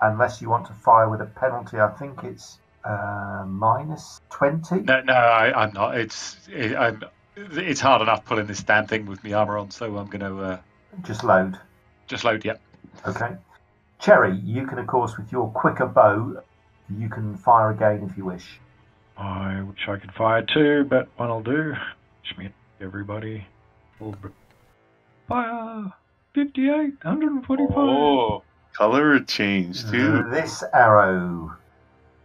unless you want to fire with a penalty. I think it's uh, minus twenty. No, no, I, I'm not. It's it, I'm, it's hard enough pulling this damn thing with my armor on, so I'm going to uh, Just load. just load. Yep. Okay. Cherry, you can, of course, with your quicker bow, you can fire again if you wish. I wish I could fire two, but one will do. Schmidt, everybody. Full br- Fire! 58, 145. Oh, color change too. This arrow.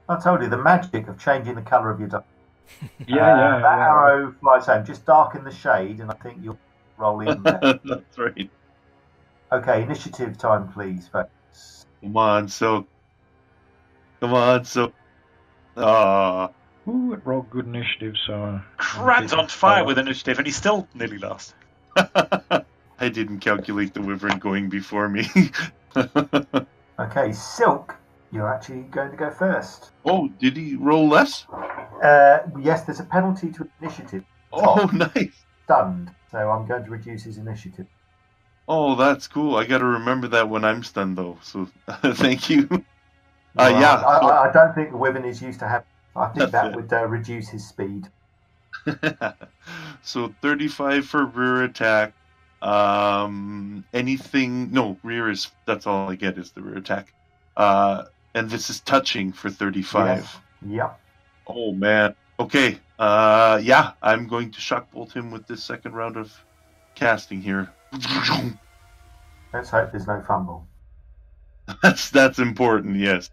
I told you the magic of changing the colour of your die. yeah, Uh, yeah, That yeah. arrow flies home. Just darken the shade, and I think you'll roll in there. That's right. okay, initiative time, please, folks. Come on, so. Come on, so. Ah, Ooh, it rolled good initiative, so. Cran's on fire with initiative, and he's still nearly lost. I didn't calculate the wyvern going before me. Okay, Sylke, you're actually going to go first. oh, did he roll less? Uh, yes, there's a penalty to initiative. Oh, nice. Stunned, so I'm going to reduce his initiative. Oh, that's cool. I got to remember that when I'm stunned, though. So, thank you. Uh, Well, yeah. I, I, I don't think the Wyvern is used to have. I think That's that it. would uh, reduce his speed. so 35 for rear attack. Um, anything? No, rear is. That's all I get is the rear attack. Uh, and this is touching for 35. Yes. Yep. Oh man. Okay. Uh, yeah, I'm going to shock bolt him with this second round of casting here. Let's hope there's no fumble. that's that's important. Yes.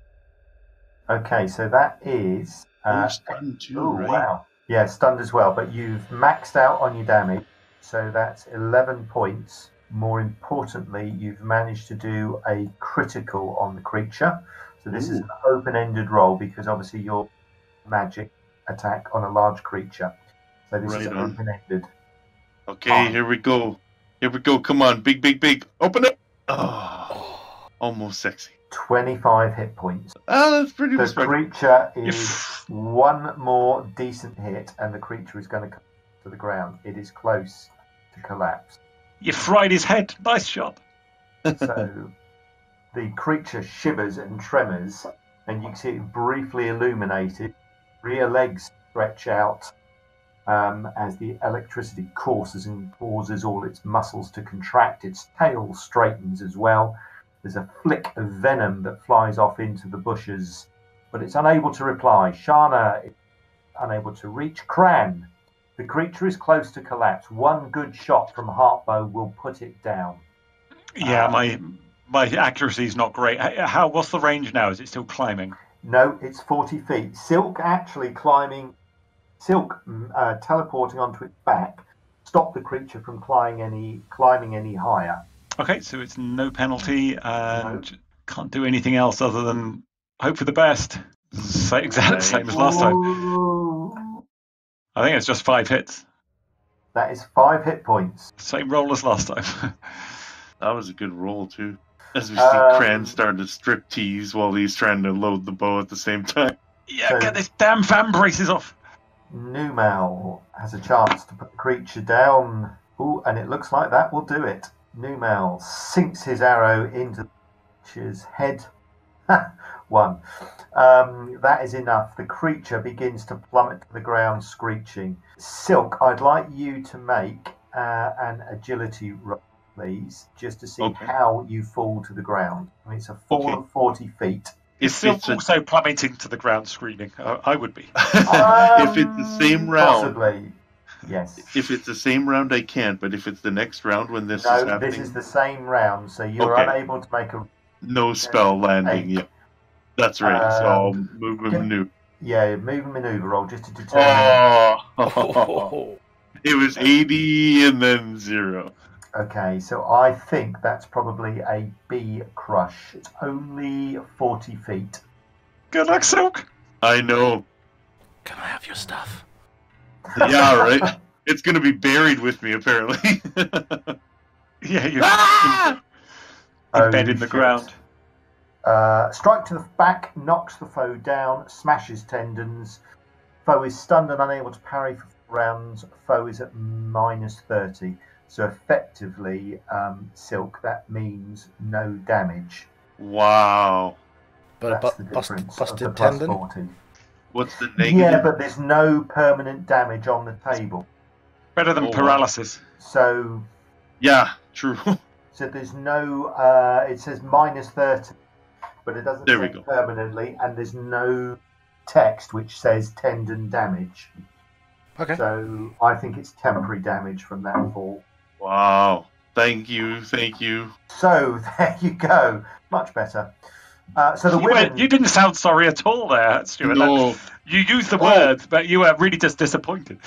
Okay, so that is. Uh, oh, stun too, oh, right? wow. Yeah, stunned as well, but you've maxed out on your damage, so that's 11 points. More importantly, you've managed to do a critical on the creature. So this is an open ended roll because obviously your magic attack on a large creature. So this is Right on. open ended. Okay, On. here we go. Here we go. Come on, big, big, big. Open it. Oh, almost sexy. 25 hit points. Ah, that's pretty The creature is one more decent hit, and the creature is going to come to the ground. It is close to collapse. you fried his head. Nice shot. So the creature shivers and tremors, and you can see it briefly illuminated. Rear legs stretch out um, as the electricity courses and causes all its muscles to contract. Its tail straightens as well. There's a flick of venom that flies off into the bushes, but it's unable to reply. Shana is unable to reach. Cran, the creature is close to collapse. One good shot from Heartbow will put it down. Yeah, Um, my my accuracy is not great. How? What's the range now? Is it still climbing? No, it's 40 feet. Sylke actually climbing, Sylke mm, uh, teleporting onto its back, stop the creature from climbing any climbing any higher. Okay, so it's no penalty and can't do anything else other than hope for the best. Sa- exactly same as last time. Ooh. I think it's just five hits. That is five hit points. Same roll as last time. That was a good roll too. As we see Um, Cran start to strip tease while he's trying to load the bow at the same time. yeah, So- get this damn vambraces off. Numal has a chance to put the creature down. Ooh, and it looks like that will do it. Numal sinks his arrow into the creature's head. One. Um, that is enough. The creature begins to plummet to the ground, screeching. Sylke, I'd like you to make uh, an agility roll, please, just to see Okay. how you fall to the ground. I mean, it's a fall Okay. of 40 feet. Is If Sylke it's a- also plummeting to the ground screaming? Uh, I would be. if it's the same Um, round, Possibly. Yes. if it's the same round, I can't. But if it's the next round when this is No, happening, this is the same round, so you're Okay. unable to make a. no spell landing. Eight. Yeah, that's right. so I'll Um, move him can- new. Yeah, move and maneuver roll just to determine. Oh, it was eighty and then zero. Okay, so I think that's probably a B crush. It's only 40 feet. Good luck, Sylke. I know. Can I have your stuff? Yeah, right. It's gonna be buried with me apparently. Yeah, you're Ah! embedded Oh, in the shit. ground. Uh, strike to the back, knocks the foe down, smashes tendons. Foe is stunned and unable to parry for rounds. Foe is at minus 30. So effectively, um, Sylke, that means no damage. Wow. But a That's bu- the bust, difference of busted the tendon. 40. What's the negative? Yeah, but there's no permanent damage on the table. Better than Oh, paralysis. So, Yeah, true. so there's no. Uh, it says minus 30, but it doesn't There we say go. permanently, and there's no text which says tendon damage. Okay. So I think it's temporary damage from that fall. wow. Thank you. Thank you. So there you go. Much better. Uh, so the you, women. were- you didn't sound sorry at all there, Stuart. Like, No. you used the Oh. word, but you were really just disappointed.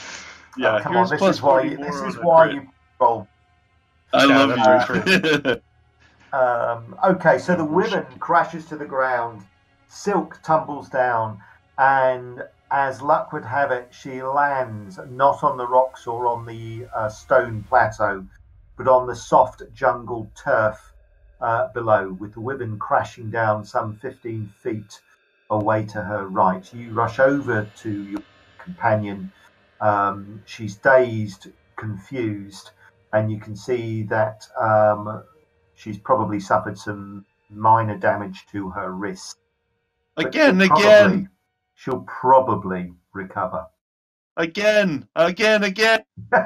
Yeah, oh, come on, this is why. You, this is why you roll. I Yeah, love you. Um, okay, so the wyvern crashes to the ground. Sylke tumbles down, and as luck would have it, she lands not on the rocks or on the uh, stone plateau, but on the soft jungle turf uh, below, with the wyvern crashing down some 15 feet away to her right. You rush over to your companion. Um, she's dazed, confused, and you can see that um, she's probably suffered some minor damage to her wrist. But again, she'll again, probably- She'll probably recover. again, again, again.